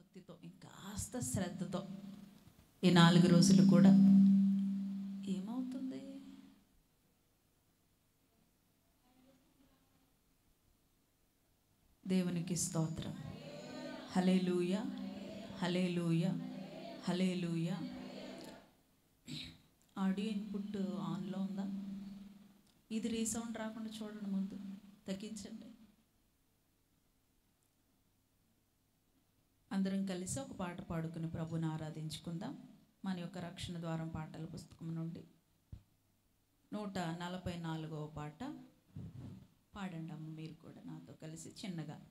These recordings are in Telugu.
భక్తితో ఇంకాస్త శ్రద్ధతో ఈ నాలుగు రోజులు కూడా ఏమవుతుంది? దేవునికి స్తోత్రం. Hallelujah hallelujah hallelujah audio input ఆన్లో ఉందా? ఇది రీసౌండ్ రాకుండా చూడండి ముందు. తగ్గించండి. అందరం కలిసి ఒక పాట పాడుకుని ప్రభుని ఆరాధించుకుందాం. మన యొక్క రక్షణ ద్వారం పాటల పుస్తకం నుండి. నూట నలభై నాలుగవ పాట. పాడండి అమ్మ మీరు కూడా నాతో కలిసి చిన్నగా.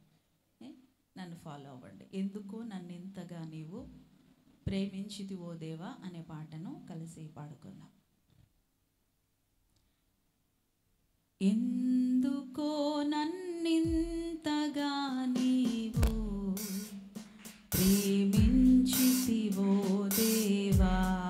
నన్ను ఫాలో అవ్వండి. ఎందుకు నన్ను ఇంతగా నీవు ప్రేమించిది ఓ దేవా అనే పాటను కలిసి పాడుకుందాం. ఎందుకో నన్నింతగా నీవు ो देवा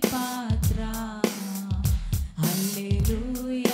Patra Hallelujah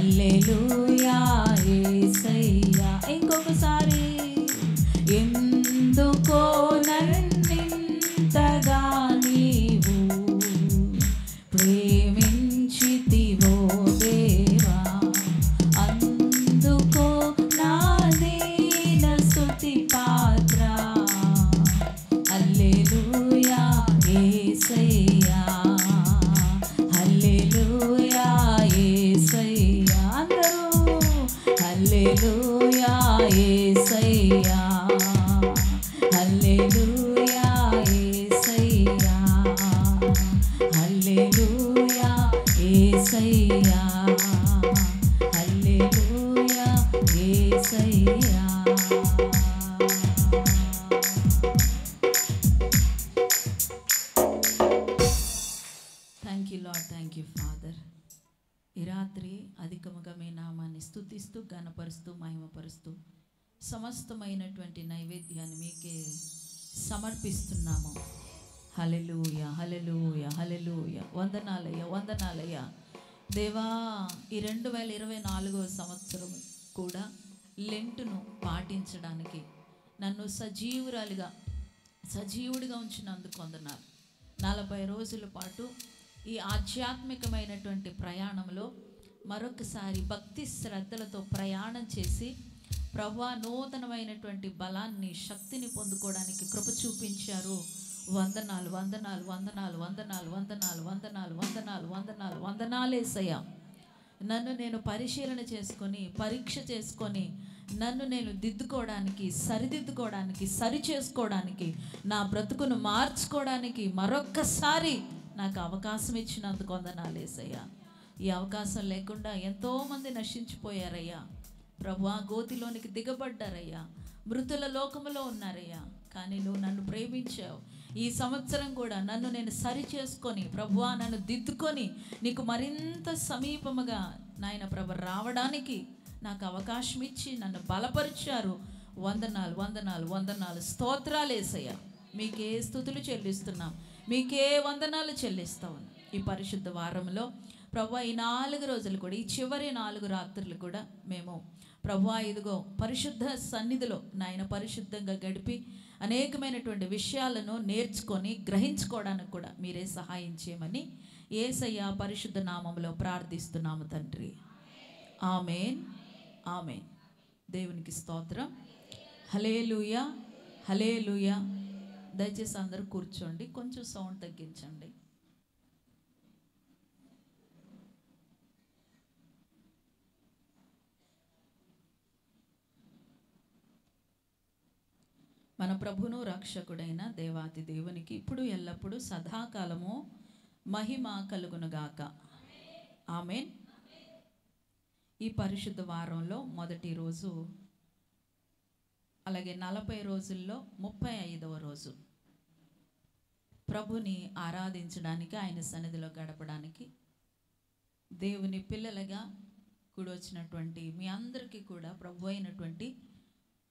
అల్లెలుయా ఏసయ్యా ఇంకొకసారి సజీవురాలిగా సజీవుడిగా ఉంచినందుకు వందనాలు. నలభై రోజుల పాటు ఈ ఆధ్యాత్మికమైనటువంటి ప్రయాణంలో మరొకసారి భక్తి శ్రద్ధలతో ప్రయాణం చేసి ప్రభా నూతనమైనటువంటి బలాన్ని శక్తిని పొందుకోవడానికి కృప చూపించారు. వందనాలు వందనాలు వందనాలు వందనాలు వందనాలు వందనాలు వందనాలు వందనాలు వందనాలేసయ్యా నన్ను నేను పరిశీలన చేసుకొని పరీక్ష చేసుకొని నన్ను నేను దిద్దుకోవడానికి సరిదిద్దుకోవడానికి సరి చేసుకోవడానికి నా బ్రతుకును మార్చుకోవడానికి మరొక్కసారి నాకు అవకాశం ఇచ్చినందుకు వందనాలేసయ్యా ఈ అవకాశం లేకుండా ఎంతోమంది నశించిపోయారయ్యా. ప్రభా గోతిలోనికి దిగబడ్డారయ్యా. మృతుల లోకములో ఉన్నారయ్యా. కానీ నువ్వు నన్ను ప్రేమించావు. ఈ సంవత్సరం కూడా నన్ను నేను సరి చేసుకొని ప్రభువా నన్ను దిద్దుకొని నీకు మరింత సమీపముగా నాయన ప్రభ రావడానికి నాకు అవకాశం ఇచ్చి నన్ను బలపరిచారు. వందనాలు వందనాలు వందనాలు. స్తోత్రాలు వేసయ్యా మీకే స్థుతులు చెల్లిస్తున్నాం. మీకే వందనాలు చెల్లిస్తాం. ఈ పరిశుద్ధ వారంలో ప్రభు ఈ నాలుగు రోజులు కూడా ఈ చివరి నాలుగు రాత్రులు కూడా మేము ప్రభు ఇదిగో పరిశుద్ధ సన్నిధిలో నాయన పరిశుద్ధంగా గడిపి అనేకమైనటువంటి విషయాలను నేర్చుకొని గ్రహించుకోవడానికి కూడా మీరే సహాయం చేయమని ఏసయ్య పరిశుద్ధ నామంలో ప్రార్థిస్తున్నాము తండ్రి. ఆమెన్. ఆమె. దేవునికి స్తోత్రం. హలేలుయ హలేలుయ దయచేసి అందరూ కూర్చోండి. కొంచెం సౌండ్ తగ్గించండి. మన ప్రభును రక్షకుడైన దేవాతి దేవునికి ఇప్పుడు ఎల్లప్పుడూ సదాకాలము మహిమ కలుగునుగాక ఆమెన్. ఈ పరిశుద్ధ వారంలో మొదటి రోజు అలాగే నలభై రోజుల్లో ముప్పై ఐదవ రోజు. ప్రభుని ఆరాధించడానికి ఆయన సన్నిధిలో గడపడానికి దేవుని పిల్లలుగా కూడొచ్చినటువంటి మీ అందరికీ కూడా ప్రభు అయినటువంటి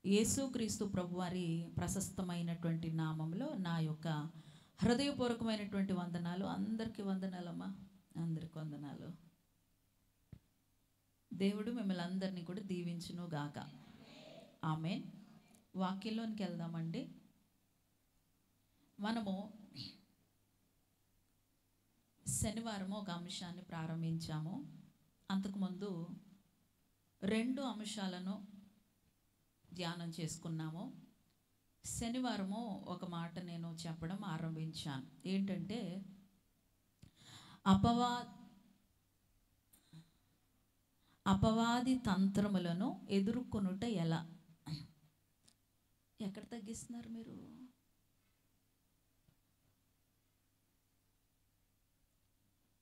యేసుక్రీస్తు ప్రభువారి ప్రశస్తమైనటువంటి నామంలో నా యొక్క హృదయపూర్వకమైనటువంటి వందనాలు. అందరికీ వందనాలమ్మా. అందరికి వందనాలు. దేవుడు మిమ్మల్ని అందరినీ కూడా దీవించును గాక. ఆమె వాక్యంలోనికి వెళ్దామండి. మనము శనివారం ఒక అంశాన్ని ప్రారంభించాము. అంతకుముందు రెండు అంశాలను ధ్యానం చేసుకున్నాము. శనివారము ఒక మాట నేను చెప్పడం ఆరంభించాను. ఏంటంటే అపవా అపవాది తంత్రములను ఎదుర్కొనుట ఎలా? ఎక్కడ తగ్గిస్తున్నారు మీరు?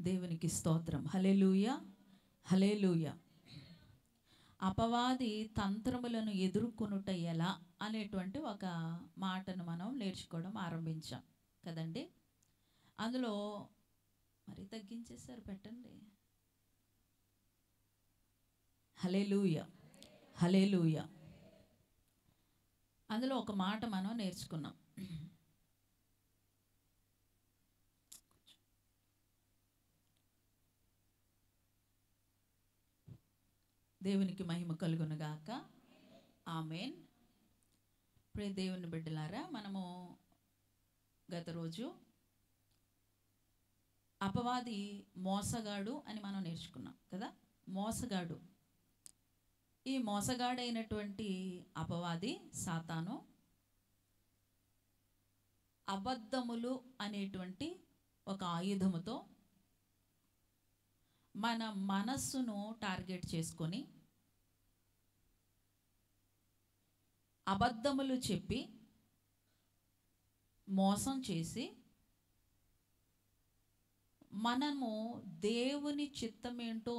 దేవునికి స్తోత్రం. హలేలుయ హలేలుయ అపవాది తంత్రములను ఎదుర్కొనుట ఎలా అనేటువంటి ఒక మాటను మనం నేర్చుకోవడం ఆరంభించాం కదండి? అందులో మరి తగ్గించేసారు పెట్టండి. హలేలుయ హలేలుయ అందులో ఒక మాట మనం నేర్చుకున్నాం. దేవునికి మహిమ కలుగునుగాక ఆమెన్. ఇప్పుడే దేవుని బిడ్డలారా మనము గత రోజు అపవాది మోసగాడు అని మనం నేర్చుకున్నాం కదా. మోసగాడు. ఈ మోసగాడైనటువంటి అపవాది సాతాను అబద్ధములు అనేటువంటి ఒక ఆయుధముతో మన మనస్సును టార్గెట్ చేసుకొని అబద్ధములు చెప్పి మోసం చేసి మనము దేవుని చిత్తమేంటో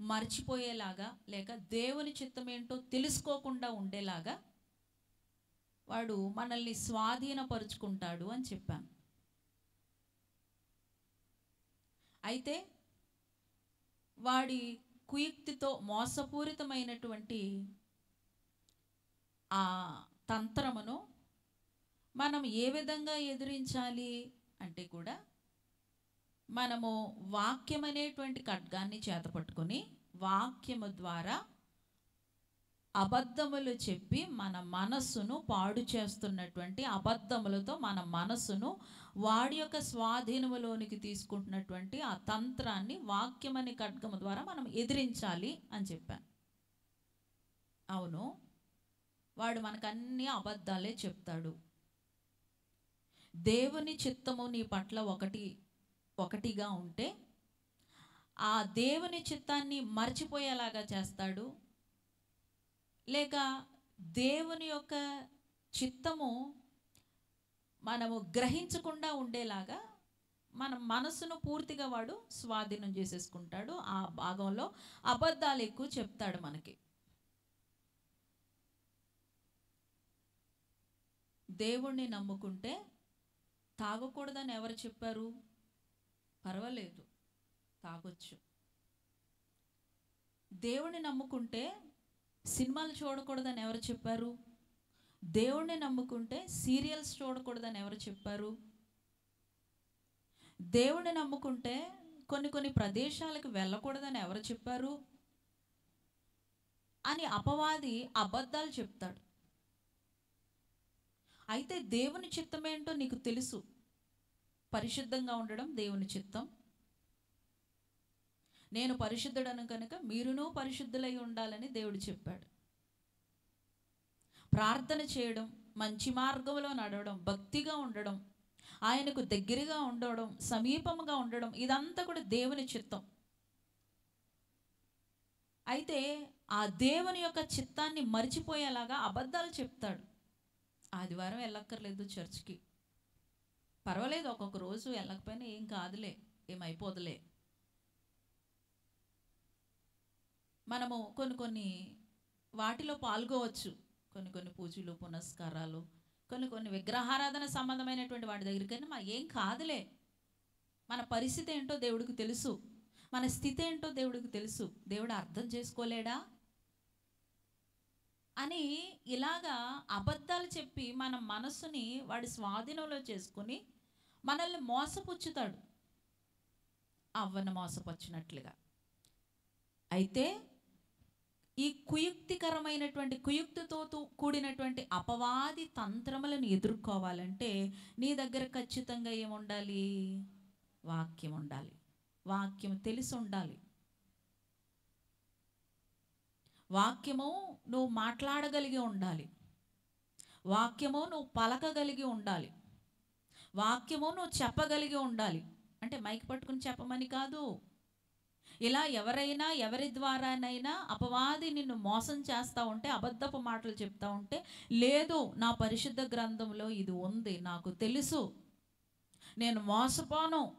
మర్చిపోయేలాగా లేక దేవుని చిత్తం ఏంటో తెలుసుకోకుండా ఉండేలాగా వాడు మనల్ని స్వాధీనపరుచుకుంటాడు అని చెప్పాను. అయితే వాడి కుయుక్తితో మోసపూరితమైనటువంటి ఆ తంత్రమును మనం ఏ విధంగా ఎదిరించాలి అంటే కూడా మనము వాక్యం అనేటువంటి ఖడ్గాన్ని చేతపట్టుకొని వాక్యము ద్వారా అబద్ధములు చెప్పి మన మనస్సును పాడు చేస్తున్నటువంటి అబద్ధములతో మన మనస్సును వాడి యొక్క స్వాధీనములోనికి తీసుకుంటున్నటువంటి ఆ తంత్రాన్ని వాక్యం అనే ఖడ్గము ద్వారా మనం ఎదిరించాలి అని చెప్పాను. అవును. వాడు మనకన్నీ అబద్ధాలే చెప్తాడు. దేవుని చిత్తము నీ పట్ల ఒకటి ఒకటిగా ఉంటే ఆ దేవుని చిత్తాన్ని మర్చిపోయేలాగా చేస్తాడు. లేక దేవుని యొక్క చిత్తము మనము గ్రహించకుండా ఉండేలాగా మన మనసును పూర్తిగా వాడు స్వాధీనం చేసేసుకుంటాడు. ఆ భాగంలో అబద్ధాలు ఎక్కువ చెప్తాడు మనకి. దేవుణ్ణి నమ్ముకుంటే తాగకూడదని ఎవరు చెప్పారు? పర్వాలేదు తాగొచ్చు. దేవుణ్ణి నమ్ముకుంటే సినిమాలు చూడకూడదని ఎవరు చెప్పారు? దేవుణ్ణి నమ్ముకుంటే సీరియల్స్ చూడకూడదని ఎవరు చెప్పారు? దేవుణ్ణి నమ్ముకుంటే కొన్ని కొన్ని ప్రదేశాలకు వెళ్ళకూడదని ఎవరు చెప్పారు? అని అపవాది అబద్ధాలు చెప్తాడు. అయితే దేవుని చిత్తమేంటో నీకు తెలుసు. పరిశుద్ధంగా ఉండడం దేవుని చిత్తం. నేను పరిశుద్ధుడను కనుక మీరునూ పరిశుద్ధులై ఉండాలని దేవుడు చెప్పాడు. ప్రార్థన చేయడం మంచి మార్గంలో నడవడం భక్తిగా ఉండడం ఆయనకు దగ్గరగా ఉండడం సమీపంగా ఉండడం ఇదంతా కూడా దేవుని చిత్తం. అయితే ఆ దేవుని యొక్క చిత్తాన్ని మర్చిపోయేలాగా అబద్ధాలు చెప్తాడు. ఆదివారం వెళ్ళక్కర్లేదు చర్చ్కి. పర్వాలేదు ఒక్కొక్క రోజు వెళ్ళకపోయినా ఏం కాదులే ఏమైపోదులే. మనము కొన్ని కొన్ని వాటిలో పాల్గొవచ్చు. కొన్ని కొన్ని పూజలు పునస్కారాలు కొన్ని కొన్ని విగ్రహారాధన సంబంధమైనటువంటి వాటి దగ్గరికైనా మా ఏం కాదులే. మన పరిస్థితి ఏంటో దేవుడికి తెలుసు. మన స్థితి ఏంటో దేవుడికి తెలుసు. దేవుడు అర్థం చేసుకోలేడా? అని ఇలాగా అబద్ధాలు చెప్పి మన మనసుని వాడి స్వాధీనంలో చేసుకుని మనల్ని మోసపుచ్చుతాడు. అవ్వను మోసపుచ్చినట్లుగా. అయితే ఈ కుయుక్తికరమైనటువంటి కుయుక్తితో కూడినటువంటి అపవాది తంత్రములను ఎదుర్కోవాలంటే నీ దగ్గర ఖచ్చితంగా ఏముండాలి? వాక్యం ఉండాలి. వాక్యం తెలిసి ఉండాలి. వాక్యము నువ్వు మాట్లాడగలిగి ఉండాలి. వాక్యము నువ్వు పలకగలిగి ఉండాలి. వాక్యము నువ్వు చెప్పగలిగి ఉండాలి. అంటే మైక్ పట్టుకుని చెప్పమని కాదు. ఇలా ఎవరైనా ఎవరి ద్వారానైనా అపవాది నిన్ను మోసం చేస్తూ ఉంటే అబద్ధపు మాటలు చెప్తా ఉంటే లేదు నా పరిశుద్ధ గ్రంథంలో ఇది ఉంది నాకు తెలుసు. నేను మోసపోను.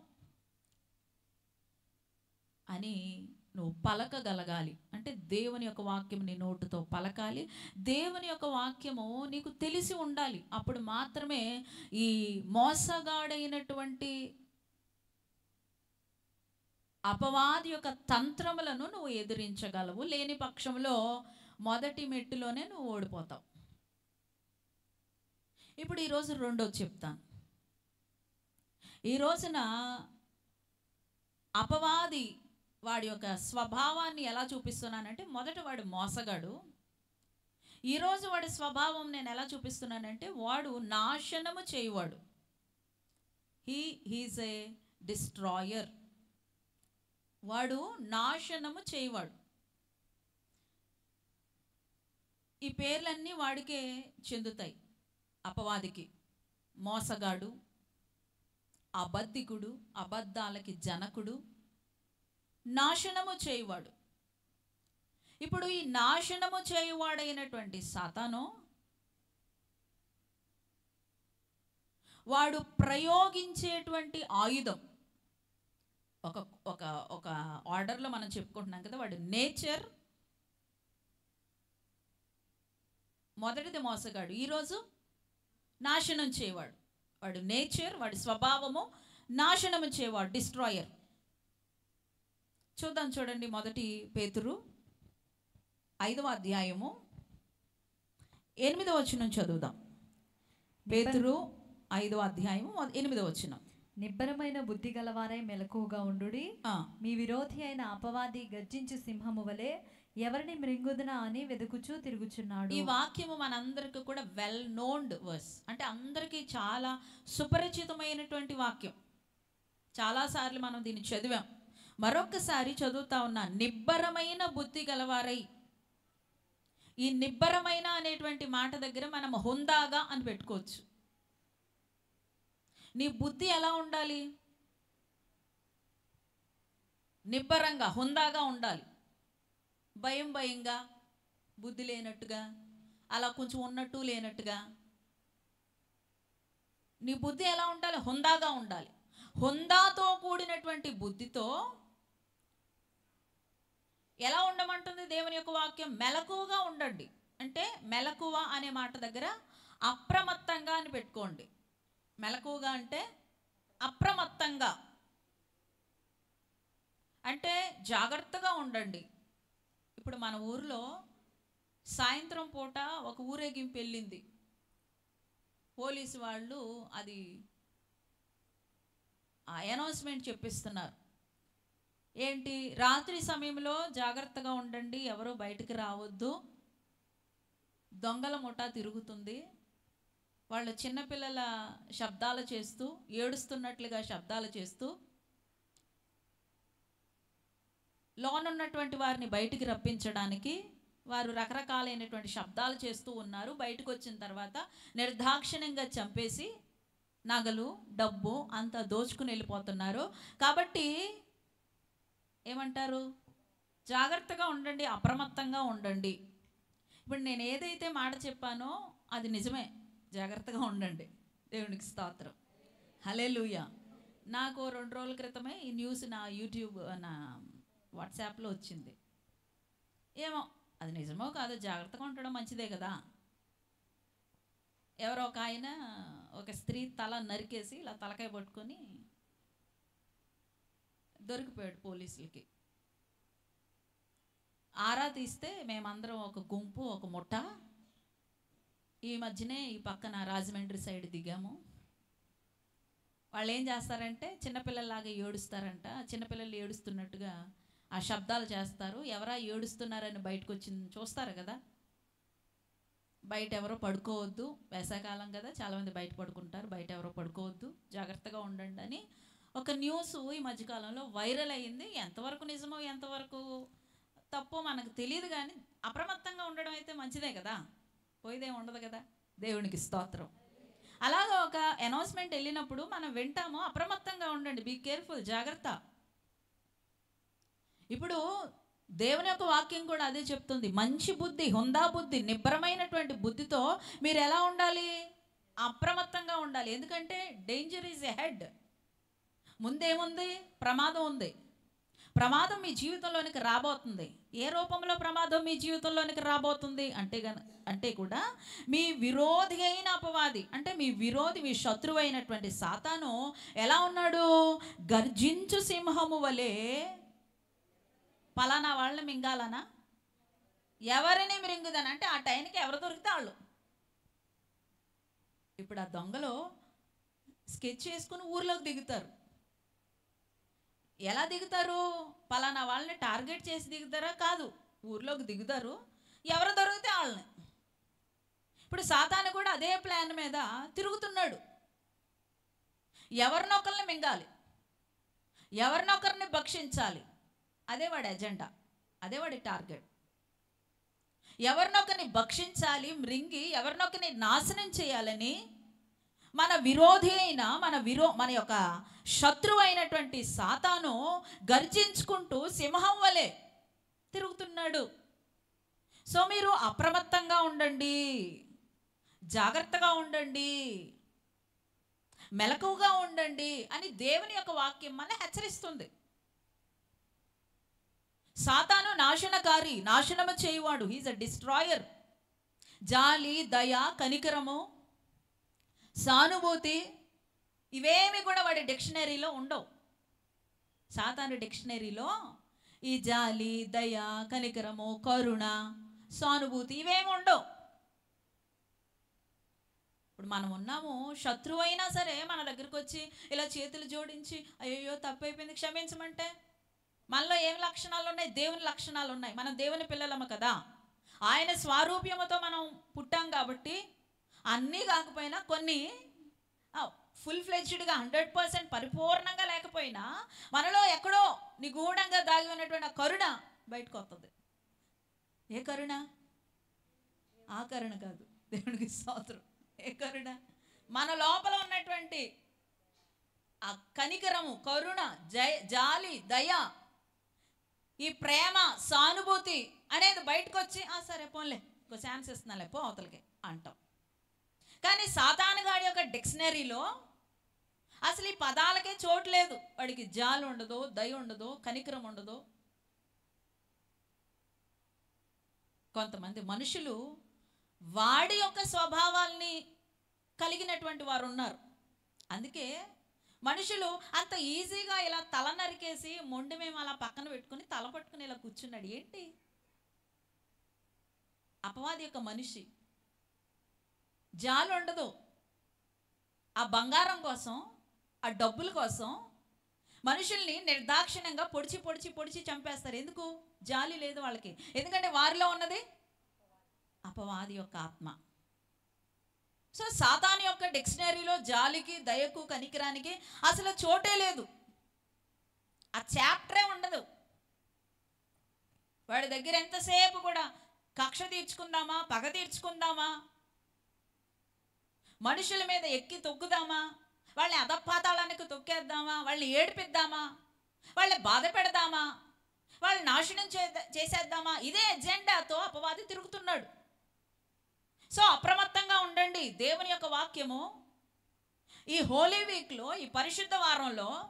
అని నువ్వు పలకగలగాలి. అంటే దేవుని యొక్క వాక్యం నీ నోటుతో పలకాలి. దేవుని యొక్క వాక్యము నీకు తెలిసి ఉండాలి. అప్పుడు మాత్రమే ఈ మోసగాడైనటువంటి అపవాది యొక్క తంత్రములను నువ్వు ఎదిరించగలవు. లేని పక్షంలో మొదటి మెట్టులోనే నువ్వు ఓడిపోతావు. ఇప్పుడు ఈరోజు రెండోది చెప్తాను ఈ రోజున అపవాది వాడి యొక్క స్వభావాన్ని ఎలా చూపిస్తున్నానంటే మొదట వాడు మోసగాడు. ఈరోజు వాడి స్వభావం నేను ఎలా చూపిస్తున్నానంటే వాడు నాశనము చేయువాడు. హీ హీజ్ ఏ డిస్ట్రాయర్ వాడు నాశనము చేయవాడు. ఈ పేర్లన్నీ వాడికే చెందుతాయి. అపవాదికి మోసగాడు అబద్ధికుడు అబద్ధాలకి జనకుడు నాశనము చేయువాడు. ఇప్పుడు ఈ నాశనము చేయువాడైనటువంటి సాతాను వాడు ప్రయోగించేటువంటి ఆయుధం. ఒక ఒక ఒక ఆర్డర్లో మనం చెప్పుకుంటున్నాం కదా వాడు నేచర్. మొదటిది మోసగాడు. ఈరోజు నాశనం చేయవాడు. వాడు నేచర్ వాడి స్వభావము నాశనం చేయవాడు డిస్ట్రాయర్. చూద్దాం చూడండి మొదటి పేతురు ఐదవ అధ్యాయము ఎనిమిదవ వచనం చదువుదాం. పేతురు ఐదవ అధ్యాయము మొద- ఎనిమిదవ వచనం. నిబ్బరమైన బుద్ధి గలవారై మెలకువగా ఉండుడి. ఆ, మీ విరోధి అయిన అపవాది గర్జించు సింహము వలె ఎవరిని మృంగుదునా అని వెదుకుచూ తిరుగుచున్నాడు. ఈ వాక్యము మనందరికి కూడా వెల్ నోన్డ్ వర్స్ అంటే అందరికీ చాలా సుపరిచితమైనటువంటి వాక్యం. చాలాసార్లు మనం దీన్ని చదివాం. మరొకసారి చదువుతా ఉన్నా నిబ్బరమైన బుద్ధి గలవారై. ఈ నిబ్బరమైన అనేటువంటి మాట దగ్గర మనం హుందాగా అని పెట్టుకోవచ్చు. నీ బుద్ధి ఎలా ఉండాలి? నిబ్బరంగా హుందాగా ఉండాలి. భయం భయంగా బుద్ధి లేనట్టుగా అలా కొంచెం ఉన్నట్టు లేనట్టుగా. నీ బుద్ధి ఎలా ఉండాలి? హుందాగా ఉండాలి. హుందాతో కూడినటువంటి బుద్ధితో ఎలా ఉండమంటుంది దేవుని యొక్క వాక్యం? మెలకువగా ఉండండి. అంటే మెలకువ అనే మాట దగ్గర అప్రమత్తంగా అని పెట్టుకోండి. మెలకువగా అంటే అప్రమత్తంగా. అంటే జాగ్రత్తగా ఉండండి. ఇప్పుడు మన ఊరిలో సాయంత్రం పూట ఒక ఊరేగింపు వెళ్ళింది. పోలీసు వాళ్ళు అది అనౌన్స్మెంట్ చెప్పిస్తున్నారు. ఏంటి? రాత్రి సమయంలో జాగ్రత్తగా ఉండండి. ఎవరు బయటికి రావద్దు. దొంగల ముఠా తిరుగుతుంది. వాళ్ళు చిన్నపిల్లల శబ్దాలు చేస్తూ ఏడుస్తున్నట్లుగా శబ్దాలు చేస్తూ లోనున్నటువంటి వారిని బయటికి రప్పించడానికి వారు రకరకాలైనటువంటి శబ్దాలు చేస్తూ ఉన్నారు. బయటకు వచ్చిన తర్వాత నిర్దాక్షిణ్యంగా చంపేసి నగలు డబ్బు అంతా దోచుకుని వెళ్ళిపోతున్నారు. కాబట్టి ఏమంటారు? జాగ్రత్తగా ఉండండి అప్రమత్తంగా ఉండండి. ఇప్పుడు నేను ఏదైతే మాట చెప్పానో అది నిజమే. జాగ్రత్తగా ఉండండి. దేవునికి స్తోత్రం. హలే నాకు రెండు రోజుల క్రితమే ఈ న్యూస్ నా యూట్యూబ్ నా వాట్సాప్లో వచ్చింది. ఏమో అది నిజమో కాదో జాగ్రత్తగా ఉండడం మంచిదే కదా. ఎవరో ఒక ఆయన ఒక స్త్రీ తల నరికేసి ఇలా తలకాయ పట్టుకొని దొరికిపోయాడు పోలీసులకి. ఆరా తీస్తే మేమందరం ఒక గుంపు ఒక ముఠ. ఈ మధ్యనే ఈ పక్కన రాజమండ్రి సైడ్ దిగాము. వాళ్ళు ఏం చేస్తారంటే చిన్నపిల్లల్లాగా ఏడుస్తారంట. చిన్నపిల్లలు ఏడుస్తున్నట్టుగా ఆ శబ్దాలు చేస్తారు. ఎవరా ఏడుస్తున్నారని బయటకు వచ్చి చూస్తారు కదా. బయట ఎవరో పడుకోవద్దు. వేసవికాలం కదా చాలామంది బయట పడుకుంటారు. బయట ఎవరో పడుకోవద్దు. జాగ్రత్తగా ఉండండి అని ఒక న్యూస్ ఈ మధ్యకాలంలో వైరల్ అయ్యింది. ఎంతవరకు నిజమో ఎంతవరకు తప్పో మనకు తెలియదు కానీ అప్రమత్తంగా ఉండడం అయితే మంచిదే కదా. పోయిదే ఉండదు కదా. దేవునికి స్తోత్రం. అలాగా ఒక అనౌన్స్మెంట్ వెళ్ళినప్పుడు మనం వింటాము అప్రమత్తంగా ఉండండి. బీ కేర్ఫుల్ జాగ్రత్త. ఇప్పుడు దేవుని యొక్క వాక్యం కూడా అదే చెప్తుంది. మంచి బుద్ధి హుందా బుద్ధి నిబ్రమైనటువంటి బుద్ధితో మీరు ఎలా ఉండాలి? అప్రమత్తంగా ఉండాలి. ఎందుకంటే డేంజర్ ఈజ్ హెడ్. ముందేముంది? ప్రమాదం ఉంది. ప్రమాదం మీ జీవితంలోనికి రాబోతుంది. ఏ రూపంలో ప్రమాదం మీ జీవితంలోనికి రాబోతుంది? అంటే అంటే కూడా మీ విరోధి అయిన అపవాది అంటే మీ విరోధి మీ శత్రువు అయినటువంటి సాతాను ఎలా ఉన్నాడు? గర్జించు సింహము వలె పలానా వాళ్ళని మింగాలనా? ఎవరిని మింగుదని? అంటే ఆ టైంకి ఎవరు దొరికితే వాళ్ళు. ఇప్పుడు ఆ దొంగలు స్కెచ్ చేసుకుని ఊర్లోకి దిగుతారు. ఎలా దిగుతారు? పలానా వాళ్ళని టార్గెట్ చేసి దిగుతారా? కాదు. ఊర్లోకి దిగుతారు. ఎవరు దొరికితే వాళ్ళని. ఇప్పుడు సాతాను కూడా అదే ప్లాన్ మీద తిరుగుతున్నాడు. ఎవరినొకరిని మింగాలి. ఎవరినొకరిని భక్షించాలి. అదే వాడి ఎజెండా అదే వాడి టార్గెట్. ఎవరినొకరిని భక్షించాలి మృంగి ఎవరినొకరిని నాశనం చేయాలని మన విరోధి అయిన మన విరో మన యొక్క శత్రువు అయినటువంటి సాతాను గర్జించుకుంటూ సింహం వలె తిరుగుతున్నాడు. సో మీరు అప్రమత్తంగా ఉండండి. జాగ్రత్తగా ఉండండి. మెలకువగా ఉండండి అని దేవుని యొక్క వాక్యం మన హెచ్చరిస్తుంది. సాతాను నాశనకారి నాశనము చేయువాడు. హీజ్ అ డిస్ట్రాయర్ జాలి దయ కనికరము సానుభూతి ఇవేమి కూడా వాడి డిక్షనరీలో ఉండవు. సాతాను డిక్షనరీలో ఈ జాలి దయ కనికరము కరుణ సానుభూతి ఇవేమి ఉండవు. ఇప్పుడు మనం ఉన్నాము శత్రువు అయినా సరే మన దగ్గరికి వచ్చి ఇలా చేతులు జోడించి అయ్యో తప్పైపోయింది క్షమించమంటే? మనలో ఏం లక్షణాలు ఉన్నాయి? దేవుని లక్షణాలు ఉన్నాయి. మనం దేవుని పిల్లలము కదా. ఆయన స్వారూప్యముతో మనం పుట్టాం కాబట్టి అన్నీ కాకపోయినా కొన్ని ఫుల్ ఫ్లెడ్జ్డ్గా హండ్రెడ్ పర్సెంట్ పరిపూర్ణంగా లేకపోయినా మనలో ఎక్కడో నిగూఢంగా దాగి ఉన్నటువంటి ఆ కరుణ బయటకు వస్తుంది. ఏ కరుణ? ఆ కరుణ కాదు. దేవునికి స్తోత్రం. ఏ కరుణ? మన లోపల ఉన్నటువంటి ఆ కనికరము కరుణ జయ జాలి దయ ఈ ప్రేమ సానుభూతి అనేది బయటకు వచ్చి ఆ సరే పోన్లే. ఇంకో ఛాన్స్ ఇస్తున్నాలే. పో అవతలకి. అంటాం. కానీ సాతానుగాడి యొక్క డిక్షనరీలో అసలు ఈ పదాలకే చోటు లేదు. వాడికి జాలు ఉండదు దయ ఉండదు కనికరం ఉండదు. కొంతమంది మనుషులు వాడి యొక్క స్వభావాల్ని కలిగినటువంటి వారు ఉన్నారు అందుకే మనుషులు అంత ఈజీగా ఇలా తల నరికేసి మొండి మేము అలా పక్కన పెట్టుకుని తల పట్టుకుని ఇలా కూర్చున్నాడు. ఏంటి? అపవాది యొక్క మనిషి. జాలి ఉండదు. ఆ బంగారం కోసం ఆ డబ్బుల కోసం మనుషుల్ని నిర్దాక్షిణ్యంగా పొడిచి పొడిచి పొడిచి చంపేస్తారు. ఎందుకు? జాలి లేదు వాళ్ళకి. ఎందుకంటే వారిలో ఉన్నది అపవాది యొక్క ఆత్మ. సో సాతాన్ యొక్క డిక్షనరీలో జాలికి దయకు కనికిరానికి అసలు చోటే లేదు. ఆ చాప్టరే ఉండదు. వాడి దగ్గర ఎంతసేపు కూడా కక్ష తీర్చుకుందామా పగ తీర్చుకుందామా? మనుషుల మీద ఎక్కి తొక్కుదామా? వాళ్ళని అధపాతాళానికి తొక్కేద్దామా? వాళ్ళని ఏడిపిద్దామా? వాళ్ళని బాధ పెడదామా? వాళ్ళని నాశనం చే చేసేద్దామా? ఇదే ఎజెండాతో అపవాది తిరుగుతున్నాడు. సో అప్రమత్తంగా ఉండండి. దేవుని యొక్క వాక్యము ఈ హోలీ వీక్లో ఈ పరిశుద్ధ వారంలో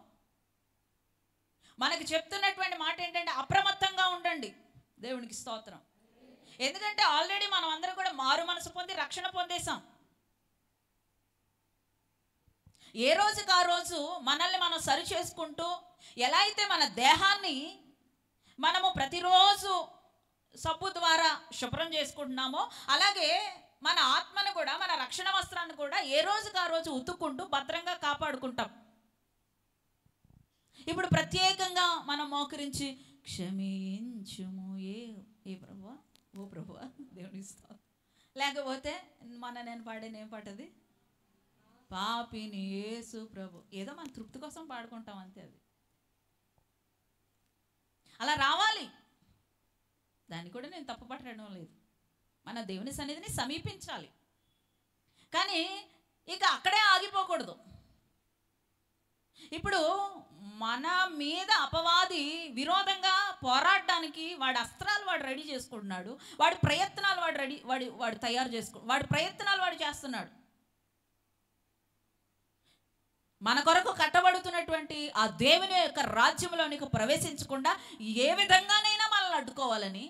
మనకి చెప్తున్నటువంటి మాట ఏంటంటే అప్రమత్తంగా ఉండండి. దేవునికి స్తోత్రం. ఎందుకంటే ఆల్రెడీ మనం అందరం కూడా మారు మనసు పొంది రక్షణ పొందేశాం. ఏ రోజుకి ఆ రోజు మనల్ని మనం సరి చేసుకుంటూ ఎలా అయితే మన దేహాన్ని మనము ప్రతిరోజు సబ్బు ద్వారా శుభ్రం చేసుకుంటున్నామో అలాగే మన ఆత్మను కూడా మన రక్షణ వస్త్రాన్ని కూడా ఏ రోజుకి ఆ రోజు ఉతుక్కుంటూ భద్రంగా కాపాడుకుంటాం. ఇప్పుడు ప్రత్యేకంగా మనం మోకరించి క్షమించుము ఏ ఏ ప్రభువా? ఓ ప్రభువా దేవుని స్తోత్రం. లేకపోతే మన నేను పాడే నేను పాటది పాపిని యేసు ప్రభు. ఏదో మన తృప్తి కోసం పాడుకుంటాం అంతే అది. అలా రావాలి. దాన్ని కూడా నేను తప్పు పట్టడం లేదు. మన దేవుని సన్నిధిని సమీపించాలి. కానీ ఇక అక్కడే ఆగిపోకూడదు. ఇప్పుడు మన మీద అపవాది విరోధంగా పోరాడడానికి వాడి అస్త్రాలు వాడు రెడీ చేసుకుంటున్నాడు. వాడి ప్రయత్నాలు వాడు రెడీ వాడి వాడు తయారు చేసుకు వాడి ప్రయత్నాలు వాడు చేస్తున్నాడు. మన కొరకు కట్టబడుతున్నటువంటి ఆ దేవుని యొక్క రాజ్యంలోనికి ప్రవేశించకుండా ఏ విధంగానైనా మనల్ని అడ్డుకోవాలని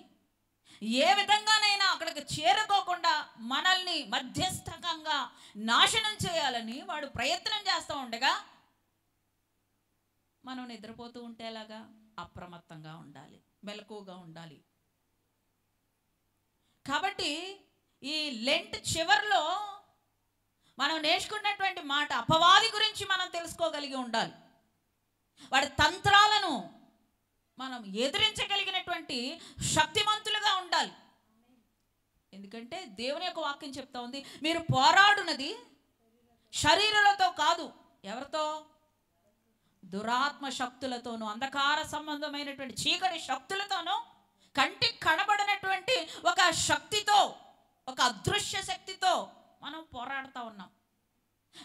ఏ విధంగానైనా అక్కడికి చేరుకోకుండా మనల్ని మధ్యస్థకంగా నాశనం చేయాలని వాడు ప్రయత్నం చేస్తూ ఉండగా మనం నిద్రపోతూ ఉంటేలాగా అప్రమత్తంగా ఉండాలి మెలకువగా ఉండాలి. కాబట్టి ఈ లెంట్ చివర్లో మనం నేర్చుకున్నటువంటి మాట అపవాది గురించి మనం తెలుసుకోగలిగి ఉండాలి. వాడి తంత్రాలను మనం ఎదిరించగలిగినటువంటి శక్తిమంతులుగా ఉండాలి. ఎందుకంటే దేవుని యొక్క వాక్యం చెప్తా ఉంది మీరు పోరాడునది శరీరాలతో కాదు ఎవరితో? దురాత్మ శక్తులతోనూ అంధకార సంబంధమైనటువంటి చీకటి శక్తులతోనూ కంటికి కనబడినటువంటి ఒక శక్తితో ఒక అదృశ్య శక్తితో మనం పోరాడుతూ ఉన్నాం.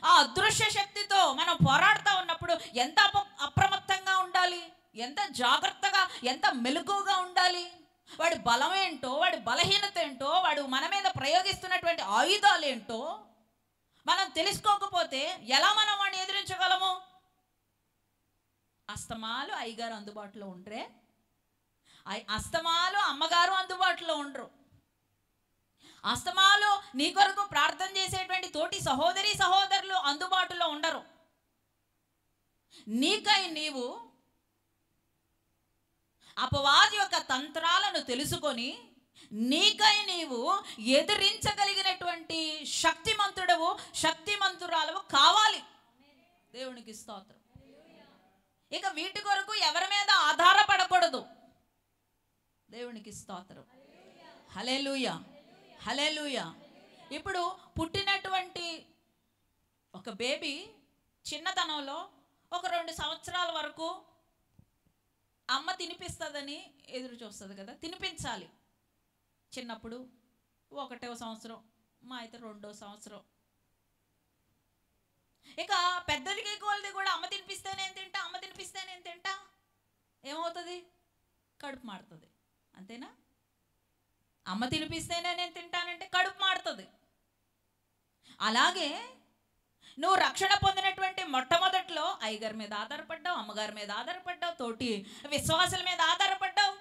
ఆ అదృశ్య శక్తితో మనం పోరాడుతూ ఉన్నప్పుడు ఎంత అప అప్రమత్తంగా ఉండాలి? ఎంత జాగ్రత్తగా ఎంత మెలకువగా ఉండాలి? వాడి బలం ఏంటో వాడి బలహీనత ఏంటో వాడు మన మీద ప్రయోగిస్తున్నటువంటి ఆయుధాలు ఏంటో మనం తెలుసుకోకపోతే ఎలా మనం వాడిని ఎదిరించగలము? అస్తమాలు అయ్యగారు అందుబాటులో ఉండరే. అస్తమాలు అమ్మగారు అందుబాటులో ఉండరు. అస్తమాలో నీ కొరకు ప్రార్థన చేసేటువంటి తోటి సహోదరి సహోదరులు అందుబాటులో ఉండరు. నీకై నీవు అపవాది యొక్క తంత్రాలను తెలుసుకొని నీకై నీవు ఎదిరించగలిగినటువంటి శక్తిమంతుడవు శక్తిమంతురాలవు కావాలి. దేవునికి స్తోత్రం. ఇక వీటి కొరకు ఎవరి మీద ఆధారపడకూడదు. దేవునికి స్తోత్రం. హలేలుయ హలేలుయ ఇప్పుడు పుట్టినటువంటి ఒక బేబీ చిన్నతనంలో ఒక రెండు సంవత్సరాల వరకు అమ్మ తినిపిస్తుందని ఎదురు చూస్తుంది కదా తినిపించాలి. చిన్నప్పుడు ఒకటో సంవత్సరం మా అయితే రెండో సంవత్సరం. ఇక పెద్దలకి కోల్ది కూడా అమ్మ తినిపిస్తే నేను తింటా అమ్మ తినిపిస్తే నేను తింటా. ఏమవుతుంది? కడుపు మాడుతుంది అంతేనా? అమ్మ తినిపిస్తేనే నేను తింటానంటే కడుపు మాడుతుంది అలాగే నువ్వు రక్షణ పొందినటువంటి మొట్టమొదట్లో అయ్యగారి మీద ఆధారపడ్డావు అమ్మగారి మీద ఆధారపడ్డావు తోటి విశ్వాసుల మీద ఆధారపడ్డావు.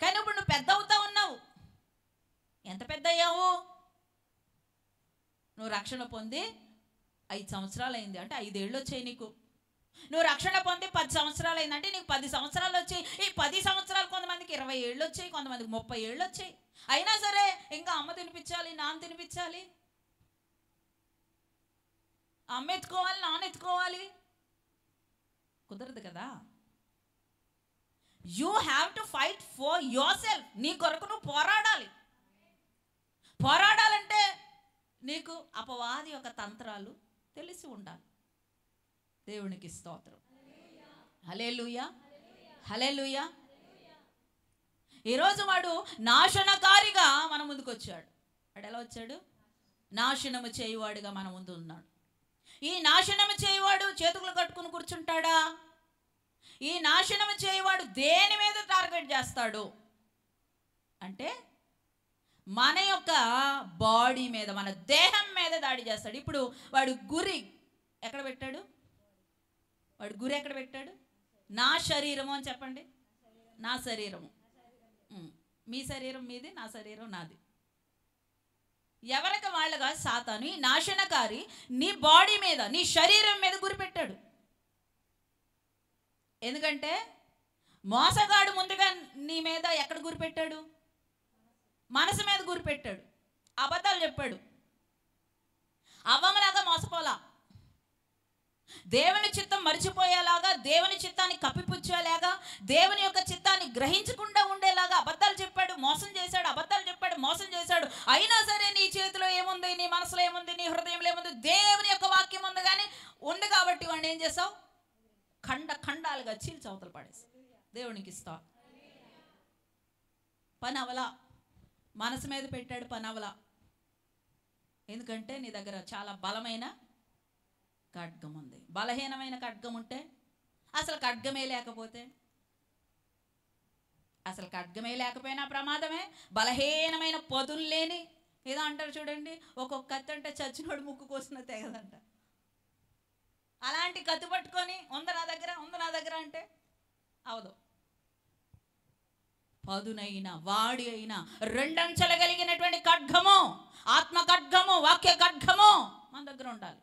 కానీ ఇప్పుడు నువ్వు పెద్ద అవుతా ఉన్నావు. ఎంత పెద్ద అయ్యావు? నువ్వు రక్షణ పొంది ఐదు సంవత్సరాలు అయింది. అంటే ఐదేళ్ళు వచ్చాయి నీకు. నువ్వు రక్షణ పొంది పది సంవత్సరాలు అయిందంటే నీకు పది సంవత్సరాలు వచ్చాయి. ఈ పది సంవత్సరాలు కొంతమందికి ఇరవై ఏళ్ళు వచ్చాయి కొంతమందికి ముప్పై ఏళ్ళు వచ్చాయి. అయినా సరే ఇంకా అమ్మ తినిపించాలి నాన్న తినిపించాలి? అమ్మ ఎత్తుకోవాలి నాన్న ఎత్తుకోవాలి? కుదరదు కదా. You have to fight for yourself నీ కొరకు నువ్వు పోరాడాలి. పోరాడాలంటే నీకు అపవాది యొక్క తంత్రాలు తెలిసి ఉండాలి. దేవునికి స్తోత్రం. హలేలుయా హలేలుయా ఈరోజు వాడు నాశనకారిగా మన ముందుకు వచ్చాడు వాడు ఎలా వచ్చాడు? నాశనము చేయువాడుగా మన ముందు ఉన్నాడు. ఈ నాశనము చేయువాడు చేతులు కట్టుకుని కూర్చుంటాడా? ఈ నాశనము చేయువాడు దేని మీద టార్గెట్ చేస్తాడు? అంటే మన యొక్క బాడీ మీద మన దేహం మీద దాడి చేస్తాడు. ఇప్పుడు వాడు గురి ఎక్కడ పెట్టాడు? వాడు గురి ఎక్కడ పెట్టాడు? నా శరీరము అని చెప్పండి. నా శరీరము. మీ శరీరం మీది నా శరీరం నాది. ఎవరికి వాళ్ళగా? సాతాను. ఈ నాశనకారి నీ బాడీ మీద నీ శరీరం మీద గురిపెట్టాడు ఎందుకంటే మోసగాడు ముందుగా నీ మీద ఎక్కడ గురిపెట్టాడు మనసు మీద గురిపెట్టాడు అబద్ధాలు చెప్పాడు. అవ్వమలాగా మోసపోలా. దేవుని చిత్తం మర్చిపోయేలాగా దేవుని చిత్తాన్ని కప్పిపుచ్చేలాగా దేవుని యొక్క చిత్తాన్ని గ్రహించకుండా ఉండేలాగా అబద్ధాలు చెప్పాడు మోసం చేశాడు అబద్ధాలు చెప్పాడు మోసం చేశాడు. అయినా సరే నీ చేతిలో ఏముంది నీ మనసులో ఏముంది నీ హృదయంలో ఏముంది? దేవుని యొక్క వాక్యం ఉంది కానీ ఉంది కాబట్టి వాడిని ఏం చేస్తావు? ఖండ ఖండాలుగా చీల్చి అవతలు పడేసి దేవునికి ఇస్తా. పనవలా. మనసు మీద పెట్టాడు పనవలా. ఎందుకంటే నీ దగ్గర చాలా బలమైన ఖడ్గం ఉంది. బలహీనమైన ఖడ్గం ఉంటే అసలు ఖడ్గమే లేకపోతే? అసలు ఖడ్గమే లేకపోయినా ప్రమాదమే? బలహీనమైన పదులు లేని ఏదో అంటారు చూడండి ఒక్కొక్క కత్తి అంటే చచ్చినోడు ముక్కు కోసిన తెగదంట అలాంటి కత్తి పట్టుకొని ఉంది నా దగ్గర ఉంది నా దగ్గర అంటే అవదు. పదునైన వాడి అయిన రెండంచెల కలిగినటువంటి ఖడ్గము ఆత్మ ఖడ్గము వాక్య ఖడ్గము మన దగ్గర ఉండాలి.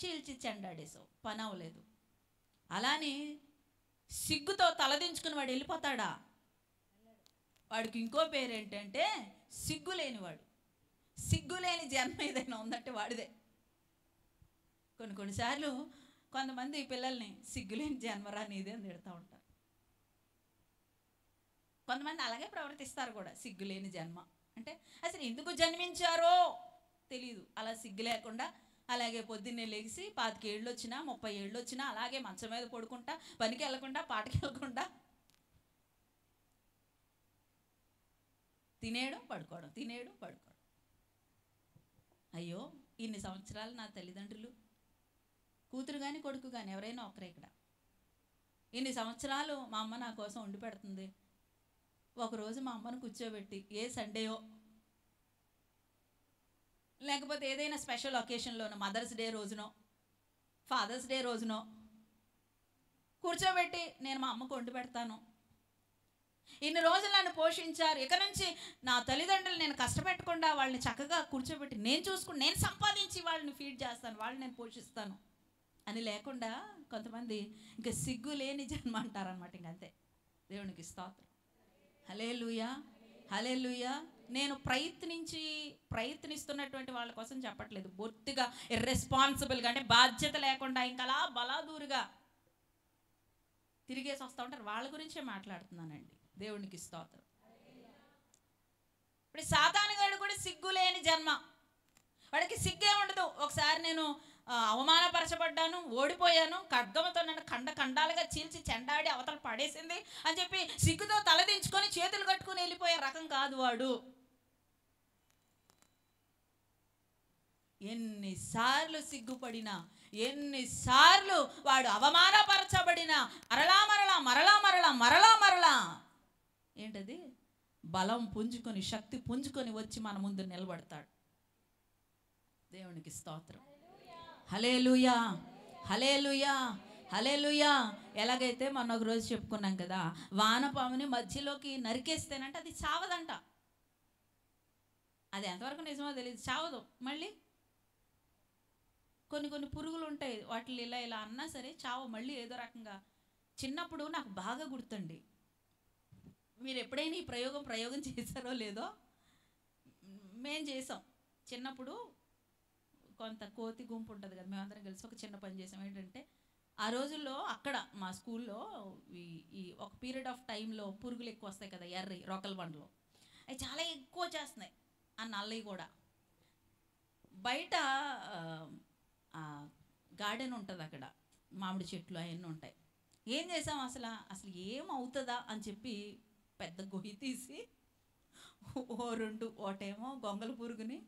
చీల్చి చెండాడేసావు పని అవ్వలేదు అలాని సిగ్గుతో తలదించుకుని వాడు వెళ్ళిపోతాడా? వాడికి ఇంకో పేరు ఏంటంటే సిగ్గు లేనివాడు సిగ్గు లేని జన్మ ఏదైనా ఉందంటే వాడిదే. కొన్ని కొన్నిసార్లు కొంతమంది పిల్లల్ని సిగ్గులేని జన్మరా నీదే అని తిడతా ఉంటారు. కొంతమంది అలాగే ప్రవర్తిస్తారు కూడా సిగ్గులేని జన్మ. అంటే అసలు ఎందుకు జన్మించారో తెలియదు అలా సిగ్గు లేకుండా అలాగే పొద్దున్నే లేచి పాతికేళ్ళు వచ్చినా ముప్పై ఏళ్ళు వచ్చినా అలాగే మంచం మీద పడుకుంటా పనికి వెళ్ళకుండా పాటకి వెళ్ళకుండా. తినేయడం పడుకోవడం తినేయడం పడుకోవడం. అయ్యో ఇన్ని సంవత్సరాలు నా తల్లిదండ్రులు. కూతురు కానీ కొడుకు కానీ ఎవరైనా ఒకరే ఇక్కడ. ఇన్ని సంవత్సరాలు మా అమ్మ నా కోసం వండి పెడుతుంది. ఒకరోజు మా అమ్మను కూర్చోబెట్టి ఏ సండేయో లేకపోతే ఏదైనా స్పెషల్ ఒకేషన్లోనో మదర్స్ డే రోజునో ఫాదర్స్ డే రోజునో కూర్చోబెట్టి నేను మా అమ్మకు వండి పెడతాను. ఇన్ని రోజులు నన్ను పోషించారు. ఇక నుంచి నా తల్లిదండ్రులు నేను కష్టపెట్టకుండా వాళ్ళని చక్కగా కూర్చోబెట్టి నేను చూసుకుని నేను సంపాదించి వాళ్ళని ఫీడ్ చేస్తాను వాళ్ళని నేను పోషిస్తాను అని లేకుండా కొంతమంది ఇంకా సిగ్గు లేని జన్మ అంటారనమాట ఇంక అంతే దేవునికి స్తోత్రం. హలే హలే నేను ప్రయత్నించి ప్రయత్నిస్తున్నటువంటి వాళ్ళ కోసం చెప్పట్లేదు. బొత్తిగా ఇర్రెస్పాన్సిబుల్గా అంటే బాధ్యత లేకుండా ఇంకా అలా బలాదూరుగా తిరిగేసి వస్తూ ఉంటారు. వాళ్ళ గురించే మాట్లాడుతున్నానండి. దేవునికి స్తోత్రం. ఇప్పుడు సాతానుగాడు కూడా సిగ్గు లేని జన్మ. వాడికి సిగ్గే ఉండదు. ఒకసారి నేను అవమానపరచబడ్డాను ఓడిపోయాను ఖడ్గమతో నన్ను ఖండ ఖండాలుగా చీల్చి చెండాడి అవతల పడేసింది అని చెప్పి సిగ్గుతో తలదించుకొని చేతులు కట్టుకుని వెళ్ళిపోయే రకం కాదు వాడు. ఎన్నిసార్లు సిగ్గుపడినా ఎన్నిసార్లు వాడు అవమానపరచబడినా మరలా మరలా మరలా మరలా మరలా మరలా ఏంటది? బలం పుంజుకొని శక్తి పుంజుకొని వచ్చి మన ముందు నిలబడతాడు. దేవునికి స్తోత్రం. హలేలుయా హలేలుయా హలేలుయా ఎలాగైతే మొన్న ఒక రోజు చెప్పుకున్నాం కదా వానపాముని మధ్యలోకి నరికేస్తేనంటే అది చావదంట. అది ఎంతవరకు నిజమో తెలియదు చావదు. మళ్ళీ కొన్ని కొన్ని పురుగులు ఉంటాయి వాటిని ఇలా ఇలా అన్నా సరే చావు మళ్ళీ ఏదో రకంగా చిన్నప్పుడు నాకు బాగా గుర్తండి. మీరు ఎప్పుడైనా ఈ ప్రయోగం ప్రయోగం చేశారో లేదో మేం చేసాం. చిన్నప్పుడు కొంత కోతి గుంపు ఉంటుంది కదా మేమందరం కలిసి ఒక చిన్న పని చేసాం. ఏంటంటే ఆ రోజుల్లో అక్కడ మా స్కూల్లో ఈ ఈ ఒక పీరియడ్ ఆఫ్ టైంలో పురుగులు ఎక్కువ వస్తాయి కదా ఎర్రి రోకల్ బండ్లో. అవి చాలా ఎక్కువ చేస్తున్నాయి ఆ నల్లవి కూడా. బయట గార్డెన్ ఉంటుంది అక్కడ. మామిడి చెట్లు అవన్నీ ఉంటాయి. ఏం చేసాం అసలు? అసలు ఏం అవుతుందా అని చెప్పి పెద్ద గొయ్యి తీసి ఓ రెండు ఒకటేమో గొంగల పురుగుని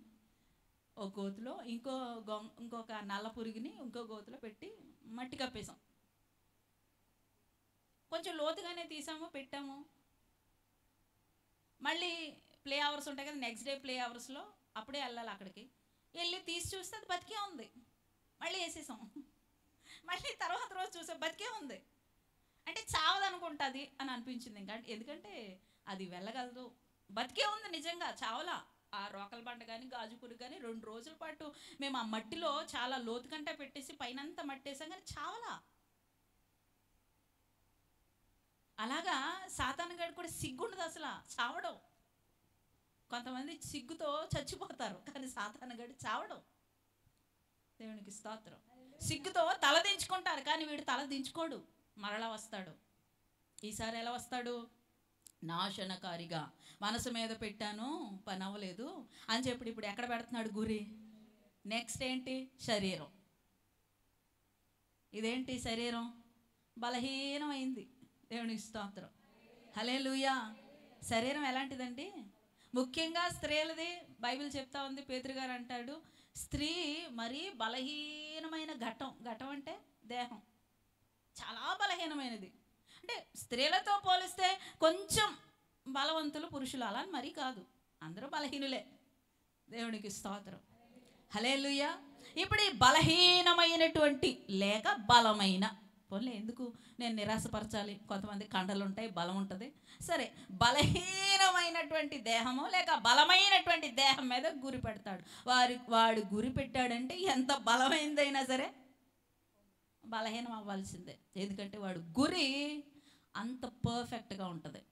ఒక గోతులో ఇంకో గొంగ ఇంకొక నల్ల పురుగుని ఇంకో గోతులో పెట్టి మట్టి కప్పేసాం. కొంచెం లోతుగానే తీసాము పెట్టాము. మళ్ళీ ప్లే అవర్స్ ఉంటాయి కదా నెక్స్ట్ డే ప్లే అవర్స్లో అప్పుడే వెళ్ళాలి అక్కడికి. వెళ్ళి తీసి చూస్తే అది బతికే ఉంది. మళ్ళీ వేసేసాం. మళ్ళీ తర్వాత రోజు చూసే బతికే ఉంది. అంటే చావదనుకుంటుంది అని అనిపించింది ఇంకా. ఎందుకంటే అది వెళ్ళగలదు. బతికే ఉంది నిజంగా చావలా. ఆ రోకల బండ కానీ గాజుపురు కానీ రెండు రోజుల పాటు మేము ఆ మట్టిలో చాలా లోతుకంటే పెట్టేసి పైనంతా మట్టేసాం కానీ చావలా. అలాగా సాతానగాడు కూడా సిగ్గుండదు అసలు. చావడం. కొంతమంది సిగ్గుతో చచ్చిపోతారు కానీ సాతానగాడు చావడం. దేవునికి స్తోత్రం. సిగ్గుతో తల దించుకుంటారు కానీ వీడు తల దించుకోడు. మరలా వస్తాడు. ఈసారి ఎలా వస్తాడు? నాశనకారిగా. మనసు మీద పెట్టాను పని అవ్వలేదు. అని చెప్పి ఇప్పుడు ఎక్కడ పెడుతున్నాడు గురి? నెక్స్ట్ ఏంటి? శరీరం. ఇదేంటి శరీరం? బలహీనమైంది. దేవునికి స్తోత్రం. హలే శరీరం ఎలాంటిదండి? ముఖ్యంగా స్త్రీలది బైబిల్ చెప్తా ఉంది పేతురు గారు అంటాడు స్త్రీ మరీ బలహీనమైన ఘటం. ఘటం అంటే దేహం. చాలా బలహీనమైనది. అంటే స్త్రీలతో పోలిస్తే కొంచెం బలవంతులు పురుషులు అలా అని మరీ కాదు. అందరూ బలహీనులే. దేవునికి స్తోత్రం. హలే ఇప్పుడు ఈ బలహీనమైనటువంటి లేక బలమైన పోన్లే ఎందుకు? నేను నిరాశపరచాలి. కొంతమంది కండలు ఉంటాయి బలం ఉంటుంది సరే బలహీనమైనటువంటి దేహము లేక బలమైనటువంటి దేహం మీద గురి పెడతాడు. వారి వాడు గురి పెట్టాడంటే ఎంత బలమైందైనా సరే బలహీనం అవ్వాల్సిందే. ఎందుకంటే వాడు గురి అంత పర్ఫెక్ట్గా ఉంటుంది.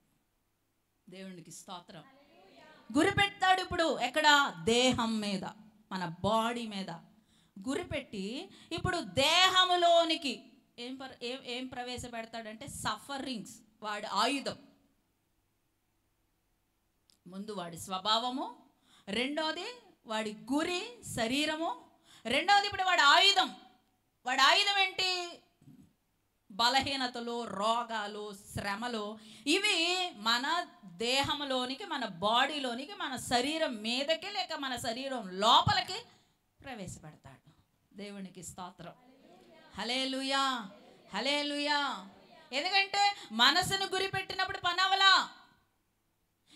దేవునికి స్తోత్రం. గురి పెడతాడు ఇప్పుడు ఎక్కడ? దేహం మీద మన బాడీ మీద. గురిపెట్టి ఇప్పుడు దేహములోనికి ఏం ఏం ఏం ప్రవేశపెడతాడంటే సఫరింగ్స్ వాడి ఆయుధం. ముందు వాడి స్వభావము రెండోది వాడి గురి శరీరము రెండవది ఇప్పుడు వాడి ఆయుధం. వాడి ఆయుధం ఏంటి? బలహీనతలు రోగాలు శ్రమలు ఇవి మన దేహంలోనికి మన బాడీలోనికి మన శరీరం మీదకి లేక మన శరీరం లోపలికి ప్రవేశపెడతాడు. దేవునికి స్తోత్రం. హలేలుయా హలేలుయా ఎందుకంటే మనసును గురిపెట్టినప్పుడు పనవలా.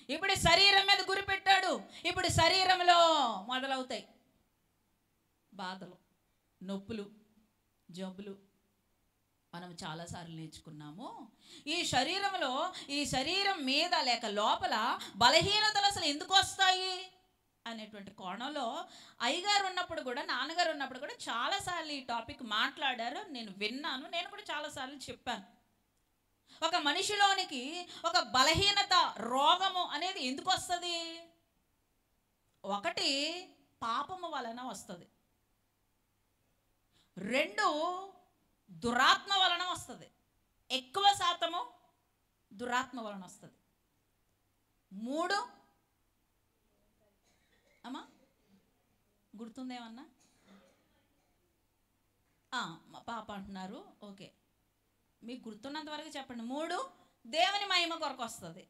ఇప్పుడు శరీరం మీద గురిపెట్టాడు. ఇప్పుడు శరీరంలో మొదలవుతాయి బాధలు నొప్పులు జబ్బులు. మనం చాలాసార్లు నేర్చుకున్నాము. ఈ శరీరంలో ఈ శరీరం మీద లేక లోపల బలహీనతలు అసలు ఎందుకు వస్తాయి? అనేటువంటి కోణంలో అయ్యగారు ఉన్నప్పుడు కూడా నాన్నగారు ఉన్నప్పుడు కూడా చాలాసార్లు ఈ టాపిక్ మాట్లాడారు. నేను విన్నాను. నేను కూడా చాలాసార్లు చెప్పాను. ఒక మనిషిలోనికి ఒక బలహీనత రోగము అనేది ఎందుకు వస్తుంది? ఒకటి పాపము వలన వస్తుంది. రెండు దురాత్మ వలన వస్తుంది. ఎక్కువ శాతము దురాత్మ వలన వస్తుంది. మూడు అమ్మా గుర్తుందేమన్నా? ఆ, మా పాప అంటున్నారు. ఓకే. మీకు గుర్తున్నంత వరకు చెప్పండి. మూడు దేవుని మహిమ కొరకు వస్తుంది.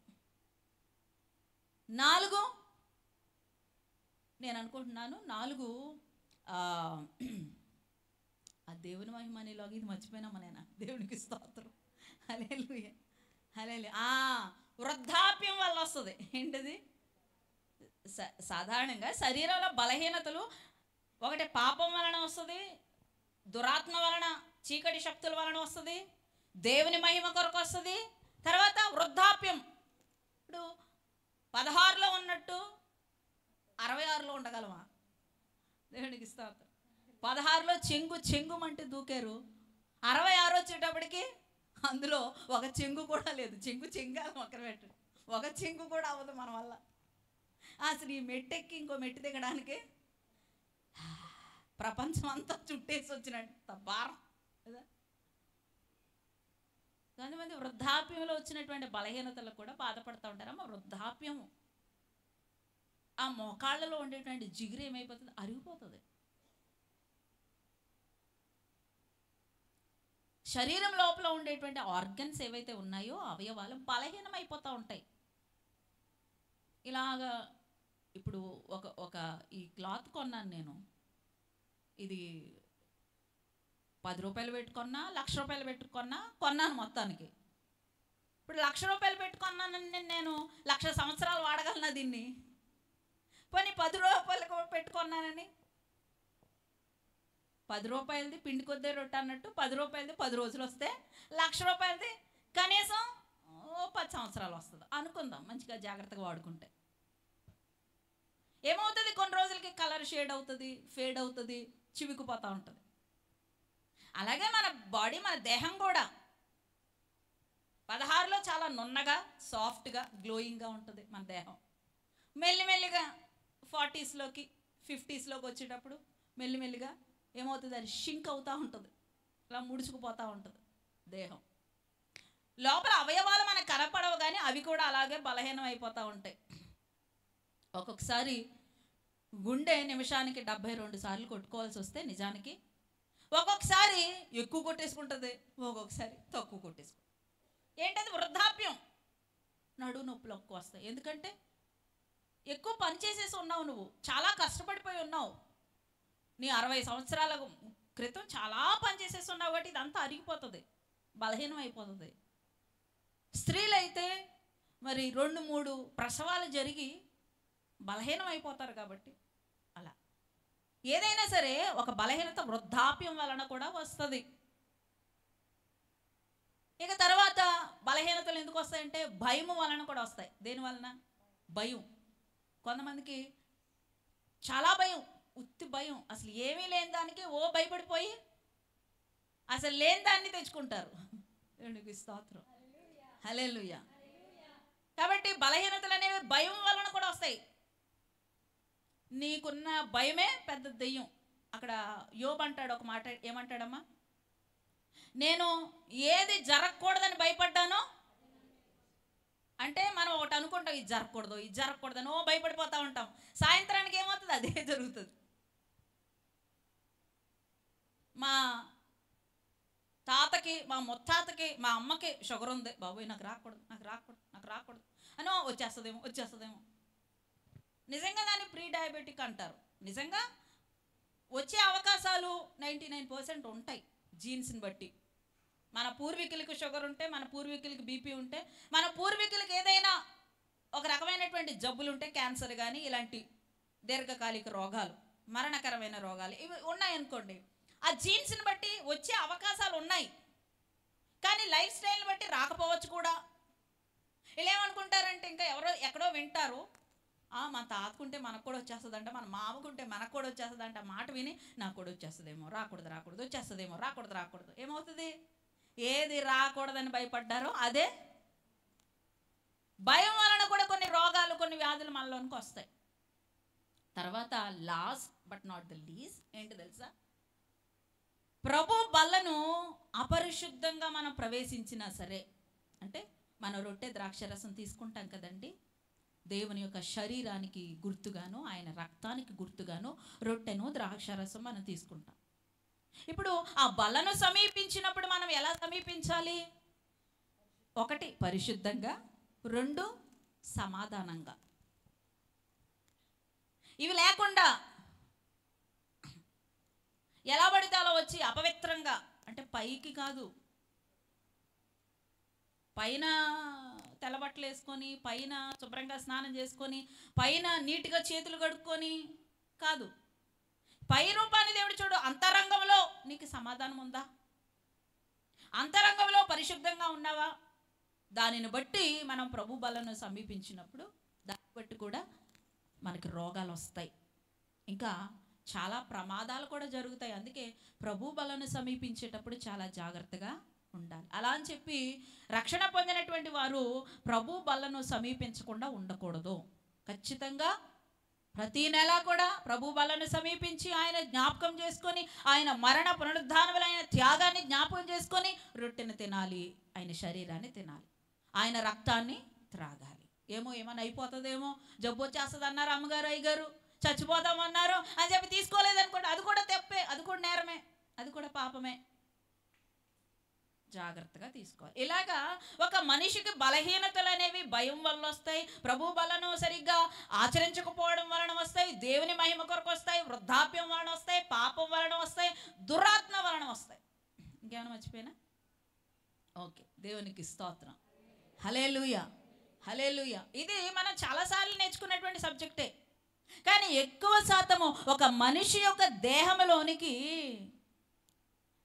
నాలుగు నేను అనుకుంటున్నాను నాలుగు ఆ, దేవుని మహిమ అనేలాగా ఇది మర్చిపోయినామా నేను? దేవునికి స్తోత్రం. హలే హలే ఆ వృద్ధాప్యం వల్ల వస్తుంది. ఏంటిది? సాధారణంగా శరీరంలో బలహీనతలు ఒకటి పాపం వలన వస్తుంది దురాత్మ వలన చీకటి శక్తుల వలన వస్తుంది దేవుని మహిమ కొరకు వస్తుంది తర్వాత వృద్ధాప్యం. ఇప్పుడు పదహారులో ఉన్నట్టు అరవై ఆరులో ఉండగలమా? దేవునికి ఇస్తాం పదహారులో చెంగు చెంగుమంటే దూకారు. అరవై ఆరు వచ్చేటప్పటికి అందులో ఒక చెంగు కూడా లేదు. చెంగు చెంగాలి ఒకరి పెట్టు ఒక చెంగు కూడా అవ్వదు మన వల్ల. అసలు ఈ మెట్టెక్కి ఇంకో మెట్టు దిగడానికి? ప్రపంచం అంతా చుట్టేసి వచ్చినట్టు భారం కదా? కొంతమంది వృద్ధాప్యంలో వచ్చినటువంటి బలహీనతలు కూడా బాధపడుతూ ఉంటారమ్మా వృద్ధాప్యము. ఆ మోకాళ్ళలో ఉండేటువంటి జిగురు ఏమైపోతుంది? అరిగిపోతుంది. శరీరం లోపల ఉండేటువంటి ఆర్గన్స్ ఏవైతే ఉన్నాయో అవయవాలు బలహీనమైపోతూ ఉంటాయి. ఇలాగా ఇప్పుడు ఒక ఒక ఈ క్లాత్ కొన్నాను నేను. ఇది పది రూపాయలు పెట్టుకున్నా లక్ష రూపాయలు పెట్టుకున్నా కొన్నాను మొత్తానికి. ఇప్పుడు లక్ష రూపాయలు పెట్టుకున్నానని నేను లక్ష సంవత్సరాలు వాడగలనా దీన్ని? పోనీ పది రూపాయలకు పెట్టుకున్నానని? పది రూపాయలది పిండి కొద్దే రొట్టె అన్నట్టు పది రూపాయలది పది రోజులు వస్తే లక్ష రూపాయలది కనీసం ఓ పది సంవత్సరాలు వస్తుంది. అనుకుందాం మంచిగా జాగ్రత్తగా వాడుకుంటే. ఏమవుతుంది? కొన్ని రోజులకి కలర్ షేడ్ అవుతుంది ఫేడ్ అవుతుంది చివికిపోతూ ఉంటుంది. అలాగే మన బాడీ మన దేహం కూడా పదహారులో చాలా నున్నగా సాఫ్ట్గా గ్లోయింగ్గా ఉంటుంది మన దేహం. మెల్లిమెల్లిగా ఫార్టీస్లోకి ఫిఫ్టీస్లోకి వచ్చేటప్పుడు మెల్లిమెల్లిగా ఏమవుతుంది? అది షింక్ అవుతూ ఉంటుంది. ఇలా ముడుచుకుపోతూ ఉంటుంది దేహం. లోపల అవయవాలు మనకు కనపడవు కానీ అవి కూడా అలాగే బలహీనం అయిపోతూ ఉంటాయి. ఒక్కొక్కసారి గుండె నిమిషానికి డెబ్బై రెండు సార్లు కొట్టుకోవాల్సి వస్తే నిజానికి ఒక్కొక్కసారి ఎక్కువ కొట్టేసుకుంటుంది ఒక్కొక్కసారి తక్కువ కొట్టేసుకుంటుంది. ఏంటది వృద్ధాప్యం? నడువు నొప్పులు ఎక్కువ వస్తాయి. ఎందుకంటే ఎక్కువ పని చేసేసి ఉన్నావు నువ్వు చాలా కష్టపడిపోయి ఉన్నావు. నీ అరవై సంవత్సరాల క్రితం చాలా పని చేసేసి ఉన్నావు కాబట్టి ఇదంతా అరిగిపోతుంది బలహీనం అయిపోతుంది. స్త్రీలైతే మరి రెండు మూడు ప్రసవాలు జరిగి బలహీనం అయిపోతారు కాబట్టి అలా. ఏదైనా సరే ఒక బలహీనత వృద్ధాప్యం వలన కూడా వస్తుంది. ఇక తర్వాత బలహీనతలు ఎందుకు వస్తాయంటే భయం వలన కూడా వస్తాయి. దేని వలన? భయం. కొంతమందికి చాలా భయం ఉత్తి భయం. అసలు ఏమీ లేని దానికి ఓ భయపడిపోయి అసలు లేని దాన్ని తెచ్చుకుంటారు. స్తోత్రం. హల్లెలూయా. కాబట్టి బలహీనతలు అనేవి భయం వలన కూడా వస్తాయి. నీకున్న భయమే పెద్ద దెయ్యం. అక్కడ యోబ్ అంటాడు ఒక మాట ఏమంటాడమ్మా? నేను ఏది జరగకూడదని భయపడ్డానో అంటే మనం ఒకటి అనుకుంటాం ఇది జరగకూడదు ఇది జరగకూడదని ఓ భయపడిపోతూ ఉంటాం. సాయంత్రానికి ఏమవుతుంది? అదే జరుగుతుంది. మా తాతకి మా ముత్తాతకి మా అమ్మకి షుగర్ ఉంది. బాబోయ్ నాకు రాకూడదు నాకు రాకూడదు నాకు రాకూడదు. అనో వచ్చేస్తుందేమో వచ్చేస్తుందేమో. నిజంగా దాన్ని ప్రీ డయాబెటిక్ అంటారు. నిజంగా వచ్చే అవకాశాలు నైంటీ నైన్ పర్సెంట్ ఉంటాయి జీన్స్ని బట్టి. మన పూర్వీకులకి షుగర్ ఉంటే మన పూర్వీకులకి బీపీ ఉంటే మన పూర్వీకులకి ఏదైనా ఒక రకమైనటువంటి జబ్బులు ఉంటే క్యాన్సర్ కానీ ఇలాంటి దీర్ఘకాలిక రోగాలు మరణకరమైన రోగాలు ఇవి ఉన్నాయనుకోండి. ఆ జీన్స్ని బట్టి వచ్చే అవకాశాలు ఉన్నాయి. కానీ లైఫ్ స్టైల్ని బట్టి రాకపోవచ్చు కూడా. ఇలా ఏమనుకుంటారంటే ఇంకా ఎవరో ఎక్కడో వింటారు మా తాతకుంటే మనకు కూడా వచ్చేస్తుందంట మన మామకుంటే మనకు కూడా వచ్చేస్తుందంట మాట విని నాకు కూడా వచ్చేస్తుందేమో రాకూడదు రాకూడదు వచ్చేస్తుందేమో రాకూడదు రాకూడదు. ఏమవుతుంది? ఏది రాకూడదని భయపడ్డారో అదే భయం వలన కూడా కొన్ని రోగాలు కొన్ని వ్యాధులు మనలోనికి వస్తాయి. తర్వాత last but not the least ఏంటి తెలుసా? ప్రభు బల్లను అపరిశుద్ధంగా మనం ప్రవేశించినా సరే అంటే మనం రొట్టె ద్రాక్షరసం తీసుకుంటాం కదండి దేవుని యొక్క శరీరానికి గుర్తుగాను ఆయన రక్తానికి గుర్తుగాను రొట్టెను ద్రాక్షరసం మనం తీసుకుంటాం. ఇప్పుడు ఆ బలను సమీపించినప్పుడు మనం ఎలా సమీపించాలి? ఒకటి పరిశుద్ధంగా. రెండు సమాధానంగా. ఇవి లేకుండా ఎలా పడితే అలా వచ్చి అపవిత్రంగా అంటే పైకి కాదు. పైన తెల్లబట్టలు వేసుకొని పైన శుభ్రంగా స్నానం చేసుకొని పైన నీట్గా చేతులు కడుక్కొని కాదు. పై రూపాన్ని దేవుడు చూడు అంతరంగంలో నీకు సమాధానం ఉందా? అంతరంగంలో పరిశుద్ధంగా ఉన్నావా? దానిని బట్టి మనం ప్రభు బలను సమీపించినప్పుడు దాన్ని బట్టి కూడా మనకి రోగాలు వస్తాయి. ఇంకా చాలా ప్రమాదాలు కూడా జరుగుతాయి. అందుకే ప్రభు బలను సమీపించేటప్పుడు చాలా జాగ్రత్తగా ఉండాలి. అలా అని చెప్పి రక్షణ పొందినటువంటి వారు ప్రభు బలను సమీపించకుండా ఉండకూడదు. ఖచ్చితంగా ప్రతి నెల కూడా ప్రభు బలను సమీపించి ఆయన జ్ఞాపకం చేసుకొని ఆయన మరణ పునరుద్ధానములు ఆయన త్యాగాన్ని జ్ఞాపకం చేసుకొని రొట్టెను తినాలి ఆయన శరీరాన్ని తినాలి ఆయన రక్తాన్ని త్రాగాలి. ఏమో ఏమైనా అయిపోతుందేమో జబ్బు వచ్చేస్తుంది అన్నారు అమ్మగారు అయ్యగారు చచ్చిపోదామన్నారు అని చెప్పి తీసుకోలేదనుకోండి అది కూడా తెప్పే అది కూడా నేరమే అది కూడా పాపమే. జాగ్రత్తగా తీసుకోవాలి. ఇలాగా ఒక మనిషికి బలహీనతలు అనేవి భయం వల్ల వస్తాయి ప్రభు బలను సరిగ్గా ఆచరించకపోవడం వలన వస్తాయి దేవుని మహిమ కొరకు వస్తాయి వృద్ధాప్యం వలన వస్తాయి పాపం వలన వస్తాయి దురాత్మ వలన వస్తాయి. ఇంకేమైనా మర్చిపోయినా? ఓకే దేవునికి స్తోత్రం. హలే లూయ ఇది మనం చాలాసార్లు నేర్చుకున్నటువంటి సబ్జెక్టే. కానీ ఎక్కువ శాతము ఒక మనిషి యొక్క దేహంలోనికి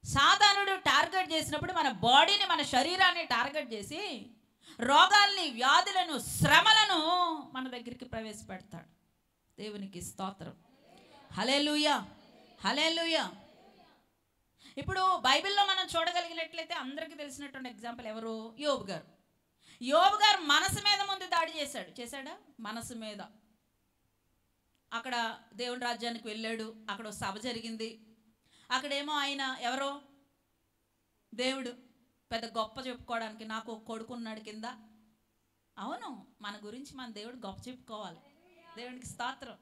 సాధారణుడు టార్గెట్ చేసినప్పుడు మన బాడీని మన శరీరాన్ని టార్గెట్ చేసి రోగాల్ని వ్యాధులను శ్రమలను మన దగ్గరికి ప్రవేశపెడతాడు. దేవునికి స్తోత్రం. హలేలుయ హలేలుయ ఇప్పుడు బైబిల్లో మనం చూడగలిగినట్లయితే అందరికీ తెలిసినటువంటి ఎగ్జాంపుల్ ఎవరు? యోబు గారు. యోబు గారు మనసు మీద ముందు దాడి చేశాడు. చేశాడా? మనసు మీద. అక్కడ దేవుని రాజ్యానికి వెళ్ళాడు. అక్కడ సభ జరిగింది. అక్కడేమో ఆయన ఎవరో? దేవుడు. పెద్ద గొప్ప చెప్పుకోవడానికి నాకు కొడుకున్నాడు కింద. అవును మన గురించి మన దేవుడు గొప్ప చెప్పుకోవాలి. దేవునికి స్తోత్రం.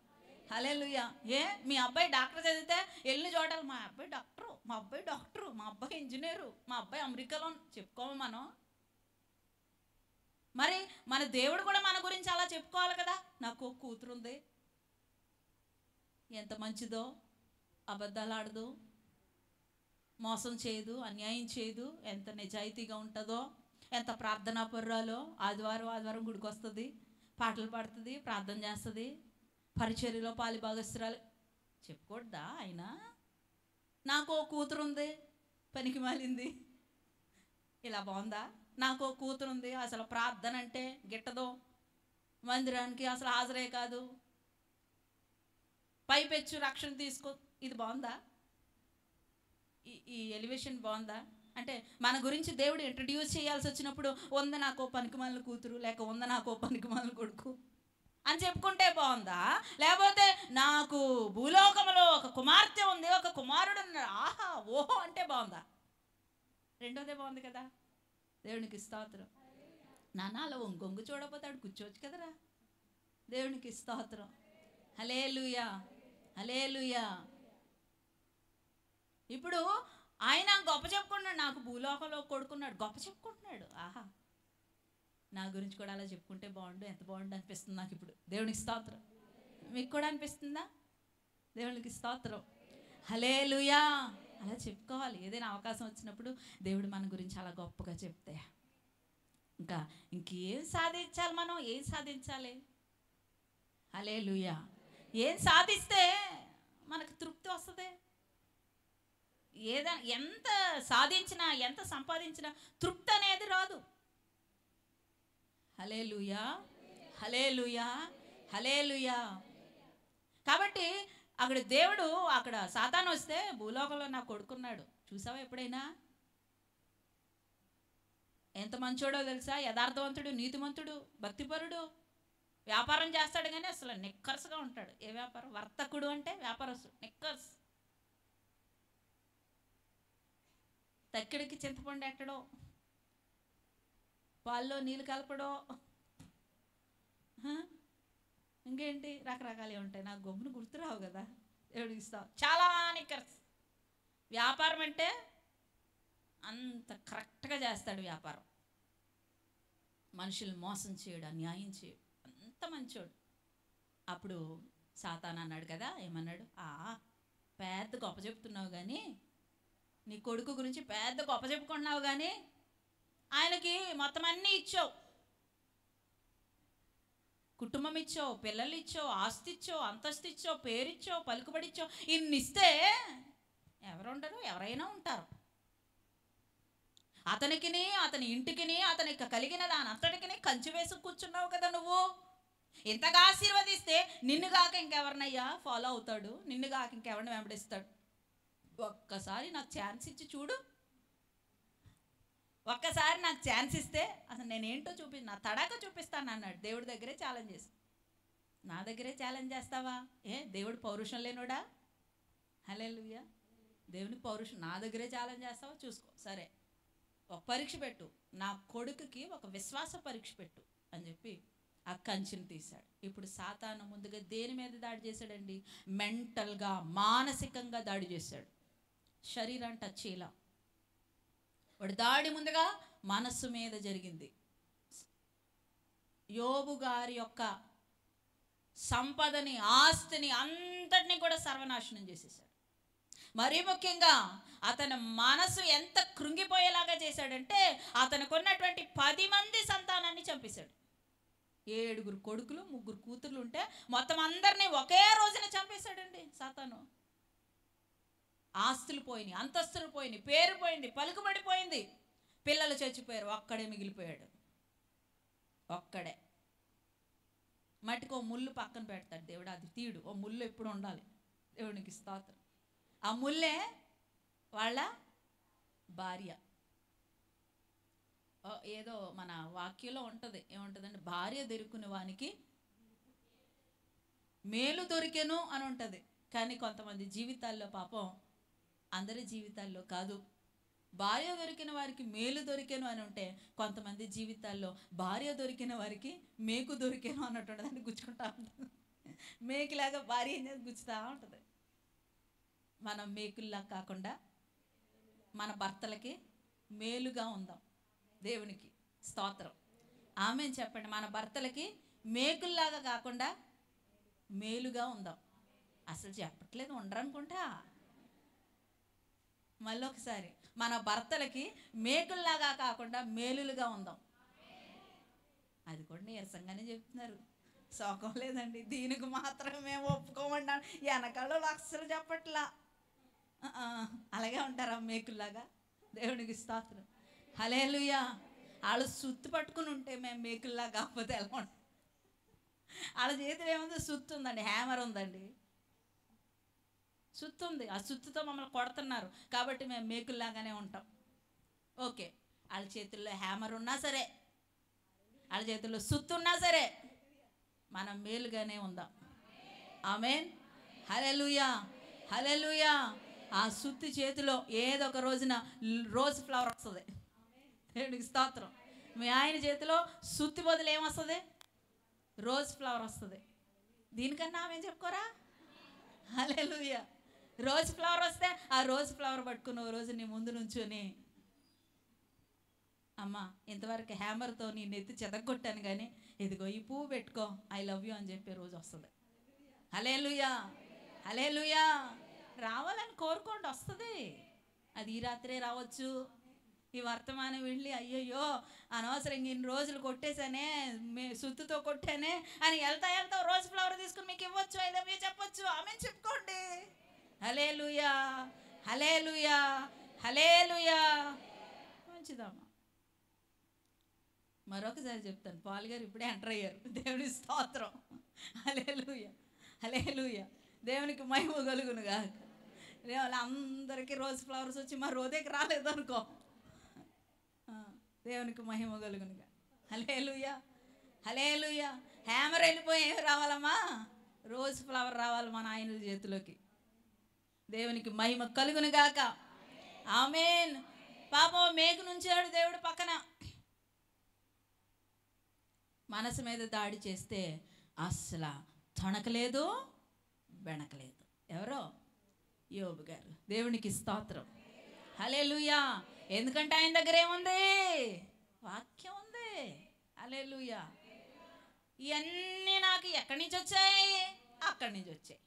హలేలుయ్య ఏ మీ అబ్బాయి డాక్టర్ చదివితే వెళ్ళి చూడాలి మా అబ్బాయి డాక్టరు మా అబ్బాయి డాక్టరు మా అబ్బాయి ఇంజనీరు మా అబ్బాయి అమెరికాలో చెప్పుకోము మనం. మరి మన దేవుడు కూడా మన గురించి అలా చెప్పుకోవాలి కదా? నాకు కూతురుంది. ఎంత మంచిదో అబద్ధాలు ఆడదు. మోసం చేయదు అన్యాయం చేయదు. ఎంత నిజాయితీగా ఉంటుందో ఎంత ప్రార్థనా పర్రాలో ఆదివారం ఆదివారం గుడికి వస్తుంది పాటలు పాడుతుంది ప్రార్థన చేస్తుంది. పరిచర్యలో పాలి భాగస్రాలు చెప్పుకోద్దా ఆయన? నాకు ఓ కూతురు ఉంది పనికి మాలింది. ఇలా బాగుందా? నాకు ఓ కూతురు ఉంది అసలు ప్రార్థన అంటే గిట్టదు. మందిరానికి అసలు హాజరే కాదు. పైపెచ్చు రక్షణ తీసుకో ఇది బాగుందా? ఈ ఈ ఎలివేషన్ బాగుందా? అంటే మన గురించి దేవుడు ఇంట్రడ్యూస్ చేయాల్సి వచ్చినప్పుడు వంద నాకు పనికిమాలిన కూతురు లేక వంద నాకు పనికిమాలిన కొడుకు అని చెప్పుకుంటే బాగుందా? లేకపోతే నాకు భూలోకంలో ఒక కుమార్తె ఉంది ఒక కుమారుడు ఉన్నాడు ఆహా ఓహో అంటే బాగుందా? రెండోదే బాగుంది కదా? దేవునికి స్తోత్రం. నాన్న అలా ఒంగొంగు చూడకపోతాడు కూర్చోవచ్చు కదరా? దేవునికి స్తోత్రం. హలే లూయా ఇప్పుడు ఆయన గొప్ప చెప్పుకుంటున్నాడు నాకు భూలోకంలో కొడుకున్నాడు. గొప్ప చెప్పుకుంటున్నాడు. ఆహా. నా గురించి కూడా అలా చెప్పుకుంటే బాగుండు ఎంత బాగుండు అనిపిస్తుంది నాకు ఇప్పుడు. దేవునికి స్తోత్రం. మీకు కూడా అనిపిస్తుందా? దేవునికి స్తోత్రం. హలేలుయా అలా చెప్పుకోవాలి. ఏదైనా అవకాశం వచ్చినప్పుడు దేవుడు మన గురించి అలా గొప్పగా చెప్తే. ఇంకా ఇంకేం సాధించాలి మనం? ఏం సాధించాలి? హలేలుయా ఏం సాధిస్తే మనకు తృప్తి వస్తుంది? ఏదైనా ఎంత సాధించినా ఎంత సంపాదించినా తృప్తి అనేది రాదు. హలే లుయా హలే లుయా హలే లుయా కాబట్టి అక్కడ దేవుడు అక్కడ సాతాను వస్తే భూలోకంలో నా కొడుకున్నాడు. చూసావా ఎప్పుడైనా? ఎంత మంచోడో తెలుసా? యథార్థవంతుడు నీతిమంతుడు భక్తిపరుడు. వ్యాపారం చేస్తాడు కానీ అసలు నిక్కర్స్గా ఉంటాడు. ఏ వ్యాపారం? వర్తకుడు అంటే వ్యాపారస్తుడు. నిక్కర్స్ తక్కిడికి చింతపండు ఎక్కడో పాల్లో నీళ్ళు కలపడో. ఇంకేంటి? రకరకాలే ఉంటాయి? నాకు గమ్మును గుర్తురావు కదా. దేవుడికి ఇస్తావు చాలా నిక్కర్స్. వ్యాపారం అంటే అంత కరెక్ట్గా చేస్తాడు వ్యాపారం. మనుషులు మోసం చేయడు అన్యాయం చేయడు. అంత మంచోడు. అప్పుడు సాతాన్ అన్నాడు కదా ఏమన్నాడు? ఆ పెద్ద గొప్ప చెప్తున్నావు కానీ నీ కొడుకు గురించి పెద్ద గొప్ప చెప్పుకుంటున్నావు కానీ ఆయనకి మొత్తం అన్నీ ఇచ్చావు. కుటుంబం ఇచ్చావు పిల్లలు ఇచ్చావు ఆస్తి ఇచ్చావు అంతస్తు ఇచ్చావు పేరిచ్చావు పలుకుబడి ఇచ్చావు. ఇన్ని ఇస్తే ఎవరు ఉండరు ఎవరైనా ఉంటారు. అతనికిని అతని ఇంటికిని అతనికి కలిగిన దాని అంతటికిని కంచి వేసి కూర్చున్నావు కదా నువ్వు. ఇంతగా ఆశీర్వదిస్తే నిన్ను కాక ఇంకెవరినయ్యా ఫాలో అవుతాడు? నిన్ను కాక ఇంకెవరిని వెంబడిస్తాడు? ఒక్కసారి నాకు ఛాన్స్ ఇచ్చి చూడు. ఒక్కసారి నాకు ఛాన్స్ ఇస్తే అసలు నేనేంటో చూపి నా తడాక చూపిస్తాను అన్నాడు. దేవుడి దగ్గరే ఛాలెంజ్ చేసి. నా దగ్గరే ఛాలెంజ్ చేస్తావా? ఏ దేవుడు పౌరుషం లేనుడా? హలే దేవుని పౌరుషం నా దగ్గరే ఛాలెంజ్ చేస్తావా? చూసుకో. సరే. ఒక పరీక్ష పెట్టు. నా కొడుకుకి ఒక విశ్వాస పరీక్ష పెట్టు అని చెప్పి ఆ కంచెని తీశాడు. ఇప్పుడు సాతాను ముందుగా దేని మీద దాడి చేశాడండి? మెంటల్గా మానసికంగా దాడి చేశాడు. శరీరాన్ని టచ్ చేయలా వాడు దాడి ముందుగా మనస్సు మీద జరిగింది. యోబు గారి యొక్క సంపదని ఆస్తిని అంతటిని కూడా సర్వనాశనం చేసేసాడు. మరీ ముఖ్యంగా అతని మనసు ఎంత కృంగిపోయేలాగా చేశాడంటే అతనికి ఉన్నటువంటి పది మంది సంతానాన్ని చంపేశాడు. ఏడుగురు కొడుకులు ముగ్గురు కూతుర్లు ఉంటే మొత్తం అందరినీ ఒకే రోజున చంపేశాడండి సాతాను. ఆస్తులు పోయినాయి అంతస్తులు పోయినాయి పేరు పోయింది పలుకుబడి పోయింది. పిల్లలు చచ్చిపోయారు ఒక్కడే మిగిలిపోయాడు. ఒక్కడే. మట్టికి ఓ ముళ్ళు పక్కన పెడతాడు దేవుడు అది తీడు. ఓ ముళ్ళు ఎప్పుడు ఉండాలి? దేవునికి స్తోత్రం. ఆ ముల్లే వాళ్ళ భార్య. ఓ, ఏదో మన వాక్యంలో ఉంటుంది. ఏముంటుందంటే భార్య దొరుకుని వానికి మేలు దొరికెను అని ఉంటుంది. కానీ కొంతమంది జీవితాల్లో పాపం అందరి జీవితాల్లో కాదు. భార్య దొరికిన వారికి మేలు దొరికాను అని ఉంటే కొంతమంది జీవితాల్లో భార్య దొరికిన వారికి మేకు దొరికాను అన్నట్టు దాన్ని గుచ్చుకుంటా ఉంటుంది మేకులాగా భార్య అనేది గుచ్చుతూ గుచ్చుతా ఉంటుంది? మనం మేకుల్లా కాకుండా మన భర్తలకి మేలుగా ఉందాం. దేవునికి స్తోత్రం. ఆమె చెప్పండి. మన భర్తలకి మేకుల్లాగా కాకుండా మేలుగా ఉందాం. అసలు చెప్పట్లేదు ఉండరనుకుంటా. మళ్ళీ ఒకసారి మన భర్తలకి మేకుల్లాగా కాకుండా మేలులుగా ఉందాం. అది కూడా నీరసంగానే చెప్తున్నారు. శోకం లేదండి. దీనికి మాత్రమే మేము ఒప్పుకోమన్నా వెనకాల అస్సలు చెప్పట్లా. అలాగే ఉంటారా మేకుల్లాగా? దేవునికి స్తోత్రం. హలేలుయా వాళ్ళు సుత్తు పట్టుకుని ఉంటే మేము మేకుల్లా కాకపోతే ఎలా ఉంటాం వాళ్ళ చేతిలో ఏముంది? సుత్తు ఉందండి. హ్యామర్ ఉందండి. సుత్తు ఉంది ఆ సుత్తుతో మమ్మల్ని కొడుతున్నారు. కాబట్టి మేము మేకుల్లాగానే ఉంటాం. ఓకే. వాళ్ళ చేతుల్లో హ్యామర్ ఉన్నా సరే వాళ్ళ చేతుల్లో సుత్తు ఉన్నా సరే మనం మేలుగానే ఉందాం. ఆమెన్. హలెలుయా హలెలుయా ఆ సుత్తి చేతిలో ఏదో ఒక రోజున రోజ్ ఫ్లవర్ వస్తుంది. దేవునికి స్తోత్రం. మీ ఆయన చేతిలో సుత్తి బదులు ఏమొస్తుంది రోజ్ ఫ్లవర్ వస్తుంది. దీనికన్నా ఆమె చెప్పుకోరా? హలెలుయా రోజ్ ఫ్లవర్ వస్తే ఆ రోజ్ ఫ్లవర్ పట్టుకుని ఓ రోజు నీ ముందు నుంచొని అమ్మా ఇంతవరకు హ్యామర్తో నేను ఎత్తి చెదగొట్టాను కానీ ఇదిగో ఈ పువ్వు పెట్టుకో ఐ లవ్ యూ అని చెప్పే రోజు వస్తుంది. హలేలుయా హలేలుయా రావాలని కోరుకోండి వస్తుంది. అది ఈ రాత్రే రావచ్చు. ఈ వర్తమానం వెళ్ళి అయ్యయ్యో అనవసరంగా ఇన్ని రోజులు కొట్టేశానే మే సుత్తుతో కొట్టానే అని వెళ్తా వెళ్తా రోజ్ ఫ్లవర్ తీసుకుని మీకు ఇవ్వచ్చు ఐ లవ్ యూ చెప్పొచ్చు. ఆమె చెప్పుకోండి. హలేలుయా హలేలుయా హలేలుయా మంచిదమ్మా. మరొకసారి చెప్తాను పాల్ గారు ఇప్పుడే ఎంటర్ అయ్యారు. దేవుని స్తోత్రం. హలేలుయ హలేలుయ దేవునికి మహిమ కలుగును కాక అందరికీ రోజ్ ఫ్లవర్స్ వచ్చి మా రోజేకి రాలేదు అనుకో దేవునికి మహిమ కలుగునుగా హలేలుయ హలేలుయ హ్యామర్ వెళ్ళిపోయి ఏమి రావాలమ్మా? రోజ్ ఫ్లవర్ రావాలి మన ఆయన చేతిలోకి. దేవునికి మహిమ కలుగును గాక. ఆమెన్. పాపం మేకు నుంచాడు దేవుడు పక్కన. మనసు మీద దాడి చేస్తే అస్సలు తొణకలేదు బెణకలేదు ఎవరో? యోబు గారు. దేవునికి స్తోత్రం. హలేలుయా ఎందుకంటే ఆయన దగ్గర ఏముంది? వాక్యం ఉంది. హలేలుయా ఇవన్నీ నాకు ఎక్కడి నుంచి వచ్చాయి? అక్కడి నుంచి వచ్చాయి.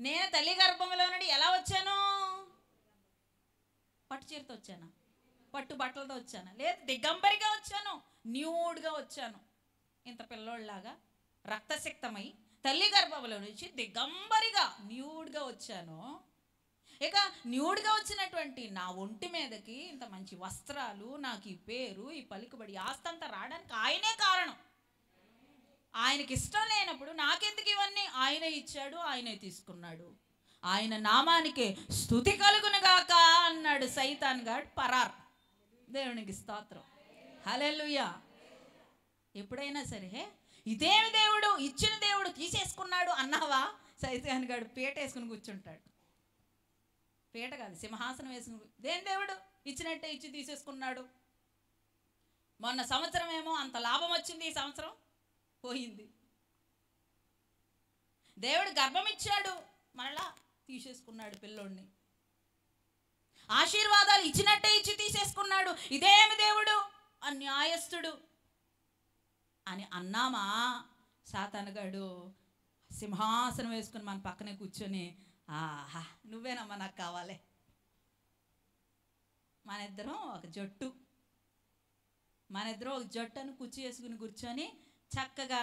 నేను తల్లి గర్భంలో నుండి ఎలా వచ్చాను? పట్టు చీరతో వచ్చానా? పట్టు బట్టలతో వచ్చానా? లేదు దిగంబరిగా వచ్చాను న్యూడ్గా వచ్చాను. ఇంత పిల్లోళ్ళలాగా రక్తసిక్తమై తల్లి గర్భంలో నుంచి దిగంబరిగా న్యూడ్గా వచ్చాను. ఇక న్యూడ్గా వచ్చినటువంటి నా ఒంటి మీదకి ఇంత మంచి వస్త్రాలు నాకు ఈ పేరు ఈ పలుకుబడి ఆస్తంతా రావడానికి ఆయనే కారణం. ఆయనకి ఇష్టం లేనప్పుడు నాకెందుకు ఇవన్నీ? ఆయనే ఇచ్చాడు ఆయనే తీసుకున్నాడు. ఆయన నామానికి స్థుతి కలుగునుగాక అన్నాడు సైతాన్ గాడ్ పరార్. దేవునికి స్తోత్రం. హలెలుయా ఎప్పుడైనా సరే ఇదేమి దేవుడు? ఇచ్చిన దేవుడు తీసేసుకున్నాడు అన్నావా? సైతాన్ గాడు పీట వేసుకుని కూర్చుంటాడు. పీట కాదు సింహాసనం వేసుకుని దేని దేవుడు? ఇచ్చినట్టే ఇచ్చి తీసేసుకున్నాడు. మొన్న సంవత్సరం ఏమో అంత లాభం వచ్చింది ఈ సంవత్సరం. పోయింది. దేవుడు గర్భం ఇచ్చాడు మరలా తీసేసుకున్నాడు పిల్లోడిని. ఆశీర్వాదాలు ఇచ్చినట్టే ఇచ్చి తీసేసుకున్నాడు. ఇదేమి దేవుడు? అన్యాయస్తుడు. అని అన్నామా? సాతానగాడు సింహాసనం వేసుకుని మన పక్కనే కూర్చొని ఆహా నువ్వేనమ్మా నాకు కావాలి. మన ఇద్దరం ఒక జట్టు. మన ఇద్దరం ఒక జట్టు అని కుర్చీ వేసుకుని కూర్చొని చక్కగా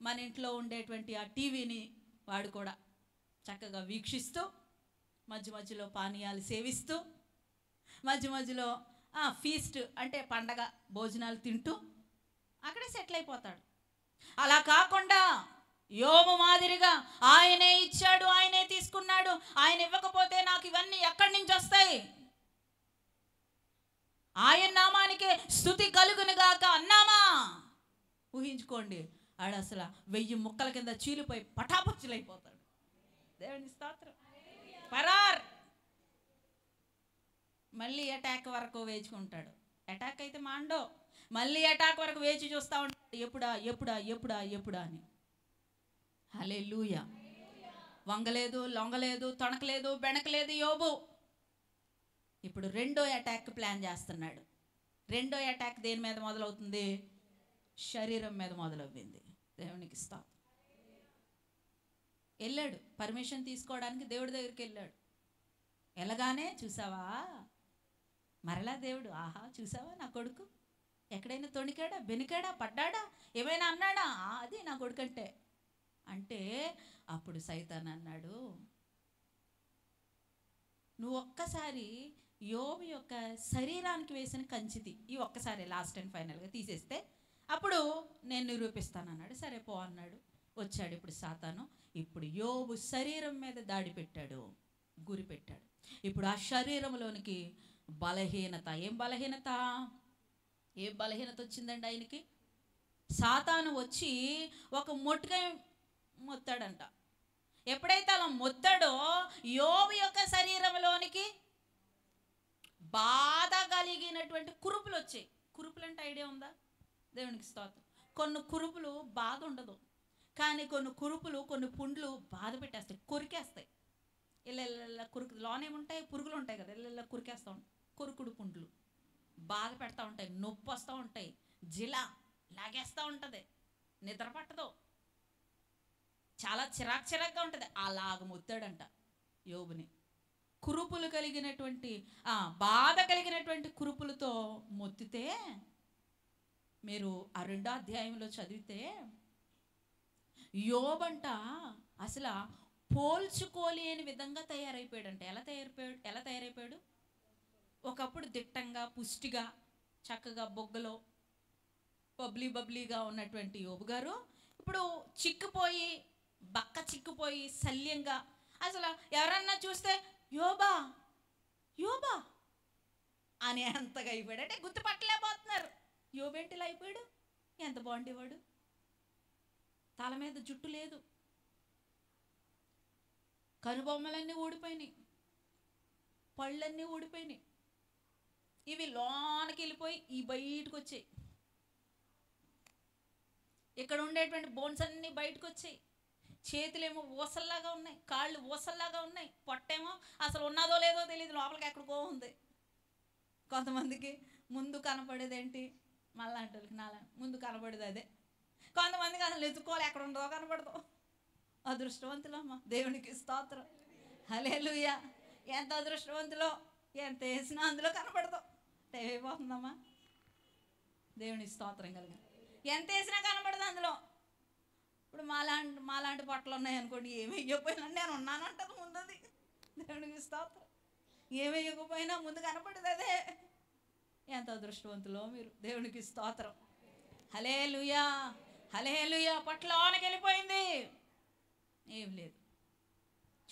మన ఇంట్లో ఉండేటువంటి ఆ టీవీని వాడు కూడా చక్కగా వీక్షిస్తూ మధ్య మధ్యలో పానీయాలు సేవిస్తూ మధ్య మధ్యలో ఫీస్ట్ అంటే పండగ భోజనాలు తింటూ అక్కడే సెటిల్ అయిపోతాడు. అలా కాకుండా యోము మాదిరిగా ఆయనే ఇచ్చాడు ఆయనే తీసుకున్నాడు ఆయన ఇవ్వకపోతే నాకు ఇవన్నీ ఎక్కడి నుంచి వస్తాయి? ఆయన నామానికే స్థుతి కలుగునుగాక అన్నామా? ఊహించుకోండి. ఆడ అసలు వెయ్యి ముక్కల కింద చీలిపోయి పటాపచ్చులైపోతాడు దేవుని స్తోత్రం. పరార్! మళ్ళీ అటాక్ వరకు వేచుకుంటాడు. అటాక్ అయితే మాండో. మళ్ళీ అటాక్ వరకు వేచి చూస్తూ ఉంటాడు. ఎప్పుడా ఎప్పుడా ఎప్పుడా ఎప్పుడా అని. హలే లూయ వంగలేదు లొంగలేదు తొణకలేదు బెణకలేదు యోబు. ఇప్పుడు రెండో అటాక్ ప్లాన్ చేస్తున్నాడు. రెండో అటాక్ దేని మీద మొదలవుతుంది? శరీరం మీద మొదలవ్వింది. దేవునికి ఇస్తాం వెళ్ళాడు. పర్మిషన్ తీసుకోవడానికి దేవుడి దగ్గరికి వెళ్ళాడు. వెళ్ళగానే చూసావా? మరలా దేవుడు ఆహా చూసావా నా కొడుకు? ఎక్కడైనా తొణికాడా? బెనికాడా? పడ్డాడా? ఏమైనా అన్నాడా? అది నా కొడుకు అంటే అంటే అప్పుడు సైతాన్ అన్నాడు నువ్వు ఒక్కసారి యోబు యొక్క శరీరానికి వేసిన కంచిది. ఈ ఒక్కసారి లాస్ట్ అండ్ ఫైనల్గా తీసేస్తే అప్పుడు నేను నిరూపిస్తాను అన్నాడు సరే పో అన్నాడు. వచ్చాడు ఇప్పుడు సాతాను. ఇప్పుడు యోబు శరీరం మీద దాడి పెట్టాడు. గురి పెట్టాడు. ఇప్పుడు ఆ శరీరంలోనికి బలహీనత. ఏం బలహీనత? ఏం బలహీనత వచ్చిందండి ఆయనకి? సాతాను వచ్చి ఒక మొట్టుకాయ మొత్తాడంట. ఎప్పుడైతే అలా మొత్తాడో యోబు యొక్క శరీరంలోనికి బాధ కలిగినటువంటి కురుపులు వచ్చాయి. కురుపులు అంటే ఐడియా ఉందా? దేవునికి స్తోత్రం. కొన్ని కురుపులు బాధ ఉండదు. కానీ కొన్ని కురుపులు కొన్ని పుండ్లు బాధ పెట్టేస్తాయి కొరికేస్తాయి. ఇలా ఇలా కురుకు లోనేముంటాయి పురుగులు ఉంటాయి కదా ఇలా ఇలా కురికేస్తూ ఉంటాయి కొరుకుడు పుండ్లు. బాధ పెడతా ఉంటాయి నొప్పి వస్తూ ఉంటాయి జిలా లాగేస్తూ ఉంటుంది నిద్ర పట్టదు. చాలా చిరాక్ చిరాక్గా ఉంటుంది. అలాగ ముత్తాడంట యోబుని. కురుపులు కలిగినటువంటి బాధ కలిగినటువంటి కురుపులతో మొత్తితే మీరు ఆ రెండో అధ్యాయంలో చదివితే యోబంట అసలు పోల్చుకోలేని విధంగా తయారైపోయాడంట. ఎలా తయారైపోయాడు ఎలా తయారైపోయాడు? ఒకప్పుడు దిట్టంగా పుష్టిగా చక్కగా బొగ్గలో బబ్లీ బబ్లీగా ఉన్నటువంటి యోబు గారు ఇప్పుడు చిక్కుపోయి బక్క చిక్కుపోయి శల్యంగా అసలు ఎవరన్నా చూస్తే యోబా యోబా అని అంతగా అయిపోయాడు. అంటే గుర్తుపట్టలేకపోతున్నారు. యోబేంటి అయిపోయాడు. ఎంత బాగుండేవాడు. తల మీద జుట్టు లేదు. కనుబొమ్మలన్నీ ఊడిపోయినాయి. పళ్ళన్నీ ఊడిపోయినాయి. ఇవి లోనకి వెళ్ళిపోయి ఈ బయటకు వచ్చాయి. ఇక్కడ ఉండేటువంటి బోన్స్ అన్నీ బయటకు వచ్చాయి. చేతులేమో ఊసల్లాగా ఉన్నాయి. కాళ్ళు ఊసల్లాగా ఉన్నాయి. పొట్టేమో అసలు ఉన్నదో లేదో తెలియదు లోపలికి ఎక్కడికో ఉంది. కొంతమందికి ముందు కనపడేది ఏంటి మళ్ళాంటి వాళ్ళకి నాలా ముందు కనబడదు అదే. కొంతమందికి అసలు ఎత్తుకోవాలి ఎక్కడ ఉందో కనబడదు. అదృష్టవంతులమ్మ దేవునికి స్తోత్రం. లూయ ఎంత అదృష్టవంతులో ఎంత వేసినా అందులో కనపడదు ఏమైపోతుందమ్మా దేవుని స్తోత్రం కలిగిన ఎంత వేసినా కనబడదు అందులో. ఇప్పుడు మాలాంటి మాలాంటి బట్టలు ఉన్నాయనుకోండి ఏమి నేను ఉన్నానంటది ముందది. దేవునికి స్తోత్రం. ఏమి వేయకపోయినా ముందు కనపడదు అదే. ఎంత అదృష్టవంతులో మీరు? దేవునికి స్తోత్రం. హలే లుయా హలే లుయా పట్లోనకి వెళ్ళిపోయింది. ఏం లేదు.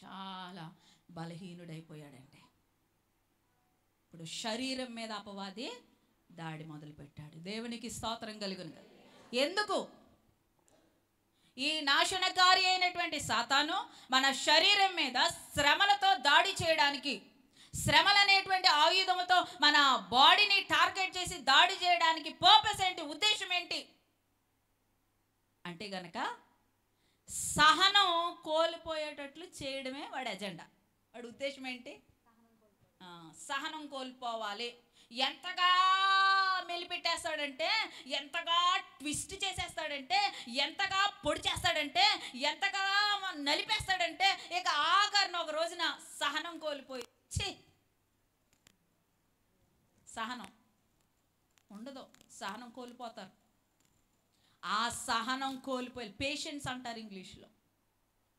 చాలా బలహీనుడైపోయాడంటే. ఇప్పుడు శరీరం మీద అపవాది దాడి మొదలుపెట్టాడు. దేవునికి స్తోత్రం కలుగును. ఎందుకు? ఈ నాశనకారి అయినటువంటి సాతాను మన శరీరం మీద శ్రమలతో దాడి చేయడానికి శ్రమలు అనేటువంటి ఆయుధంతో మన బాడీని టార్గెట్ చేసి దాడి చేయడానికి పర్పస్ ఏంటి? ఉద్దేశం ఏంటి? అంటే గనక సహనం కోల్పోయేటట్లు చేయడమే వాడి ఎజెండా వాడి ఉద్దేశం ఏంటి? సహనం కోల్పోవాలి. ఎంతగా మెలిపెట్టేస్తాడంటే ఎంతగా ట్విస్ట్ చేసేస్తాడంటే ఎంతగా పొడి చేస్తాడంటే ఎంతగా నలిపేస్తాడంటే ఇక ఆఖరిన ఒక రోజున సహనం కోల్పోయి ఛీ. సహనం. ఉండదు. సహనం కోల్పోతారు. ఆ సహనం కోల్పోయే పేషెన్స్ అంటారు ఇంగ్లీష్లో.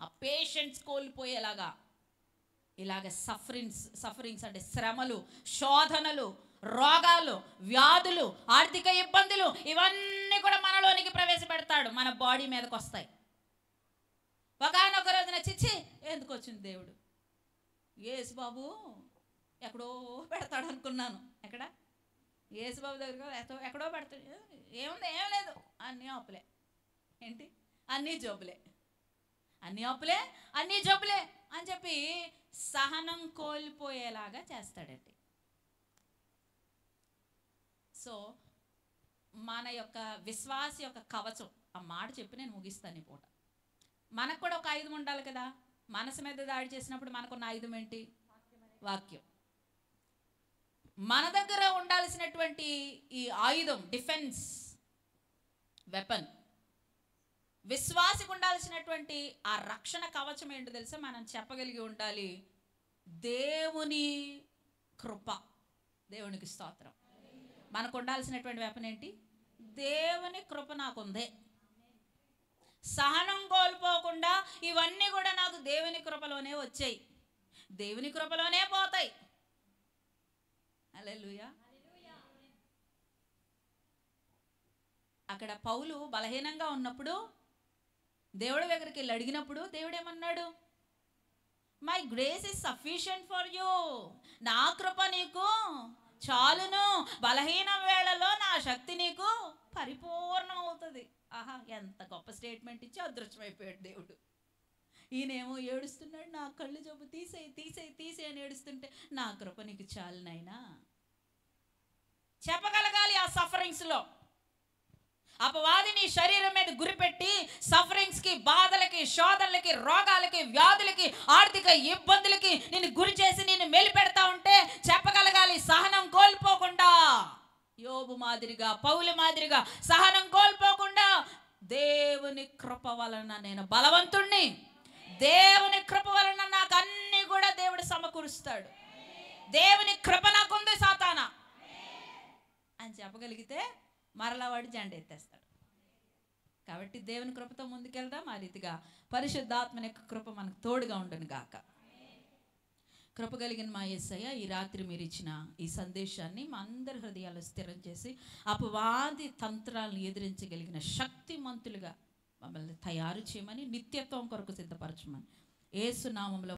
ఆ పేషెన్స్ కోల్పోయేలాగా ఇలాగ సఫరింగ్స్ సఫరింగ్స్ అంటే శ్రమలు శోధనలు రోగాలు వ్యాధులు ఆర్థిక ఇబ్బందులు ఇవన్నీ కూడా మనలోనికి ప్రవేశపెడతాడు. మన బాడీ మీదకి వస్తాయి ఒకనొక రోజున చిచ్చి ఎందుకు వచ్చింది దేవుడు? యేసుబాబు ఎక్కడో పెడతాడు అనుకున్నాను. ఎక్కడ? యేసు బాబు దగ్గర ఎక్కడో- పెడతాడు ఏముంది ఏం లేదు. అన్నీ అప్పులే. ఏంటి? అన్నీ జబ్బులే. అన్ని అప్పులే అన్ని జబ్బులే అని చెప్పి సహనం కోల్పోయేలాగా చేస్తాడండి. సో మన యొక్క విశ్వాస యొక్క కవచం ఆ మాట చెప్పి నేను ముగిస్తాను ఈ పూట. మనకు కూడా ఒక ఐదు ఉండాలి కదా? మనసు మీద దాడి చేసినప్పుడు మనకున్న ఆయుధం ఏంటి? వాక్యం. మన దగ్గర ఉండాల్సినటువంటి ఈ ఆయుధం డిఫెన్స్ వెపన్ విశ్వాసికి ఉండాల్సినటువంటి ఆ రక్షణ కవచం ఏంటో తెలుసా? మనం చెప్పగలిగి ఉండాలి దేవుని కృప. దేవునికి స్తోత్రం. మనకు ఉండాల్సినటువంటి వెపన్ ఏంటి? దేవుని కృప నాకుందే. సహనం కోల్పోకుండా ఇవన్నీ కూడా నాకు దేవుని కృపలోనే వచ్చాయి. దేవుని కృపలోనే పోతాయి. అలెలుయా అక్కడ పౌలు బలహీనంగా ఉన్నప్పుడు దేవుడి దగ్గరికి వెళ్ళి అడిగినప్పుడు దేవుడు ఏమన్నాడు my grace is sufficient for you నా కృప నీకు చాలును. బలహీన వేళలో నా శక్తి నీకు పరిపూర్ణం అవుతుంది ఆహా ఎంత గొప్ప స్టేట్మెంట్ ఇచ్చి అదృష్టమైపోయాడు దేవుడు. ఈయనేమో ఏడుస్తున్నాడు నా కళ్ళు జబ్బు తీసేయి తీసేయి తీసేయి అని ఏడుస్తుంటే నా కృప నీకు చాలు నాయనా. చెప్పగలగాలి ఆ సఫరింగ్స్లో అపవాది నీ శరీరం మీద గురిపెట్టి సఫరింగ్స్కి బాధలకి శోధనలకి రోగాలకి వ్యాధులకి ఆర్థిక ఇబ్బందులకి నిన్ను గురి చేసి నిన్ను మెలిపెడతా ఉంటే చెప్పగలగాలి సహనం కోల్పోకుండా. యోబు మాదిరిగా పౌల మాదిరిగా సహనం కోల్పోకుండా దేవుని కృప వలన నేను బలవంతుణ్ణి. దేవుని కృప వలన నాకు అన్ని కూడా దేవుడు సమకూరుస్తాడు. దేవుని కృప నాకుంది సాతానా. అని చెప్పగలిగితే మరలా వాడు జెండా ఎత్తేస్తాడు. కాబట్టి దేవుని కృపతో ముందుకెళ్దాం. ఆ రీతిగా పరిశుద్ధాత్మని యొక్క కృప మనకు తోడుగా ఉండను గాక కృపగలిగిన మా యేసయ్య ఈ రాత్రి మీరు ఇచ్చిన ఈ సందేశాన్ని మా అందరి హృదయాలు స్థిరం చేసి అపవాది తంత్రాలను ఎదిరించగలిగిన శక్తిమంతులుగా మమ్మల్ని తయారు చేయమని నిత్యత్వం కొరకు సిద్ధపరచమని. ఏసునామంలో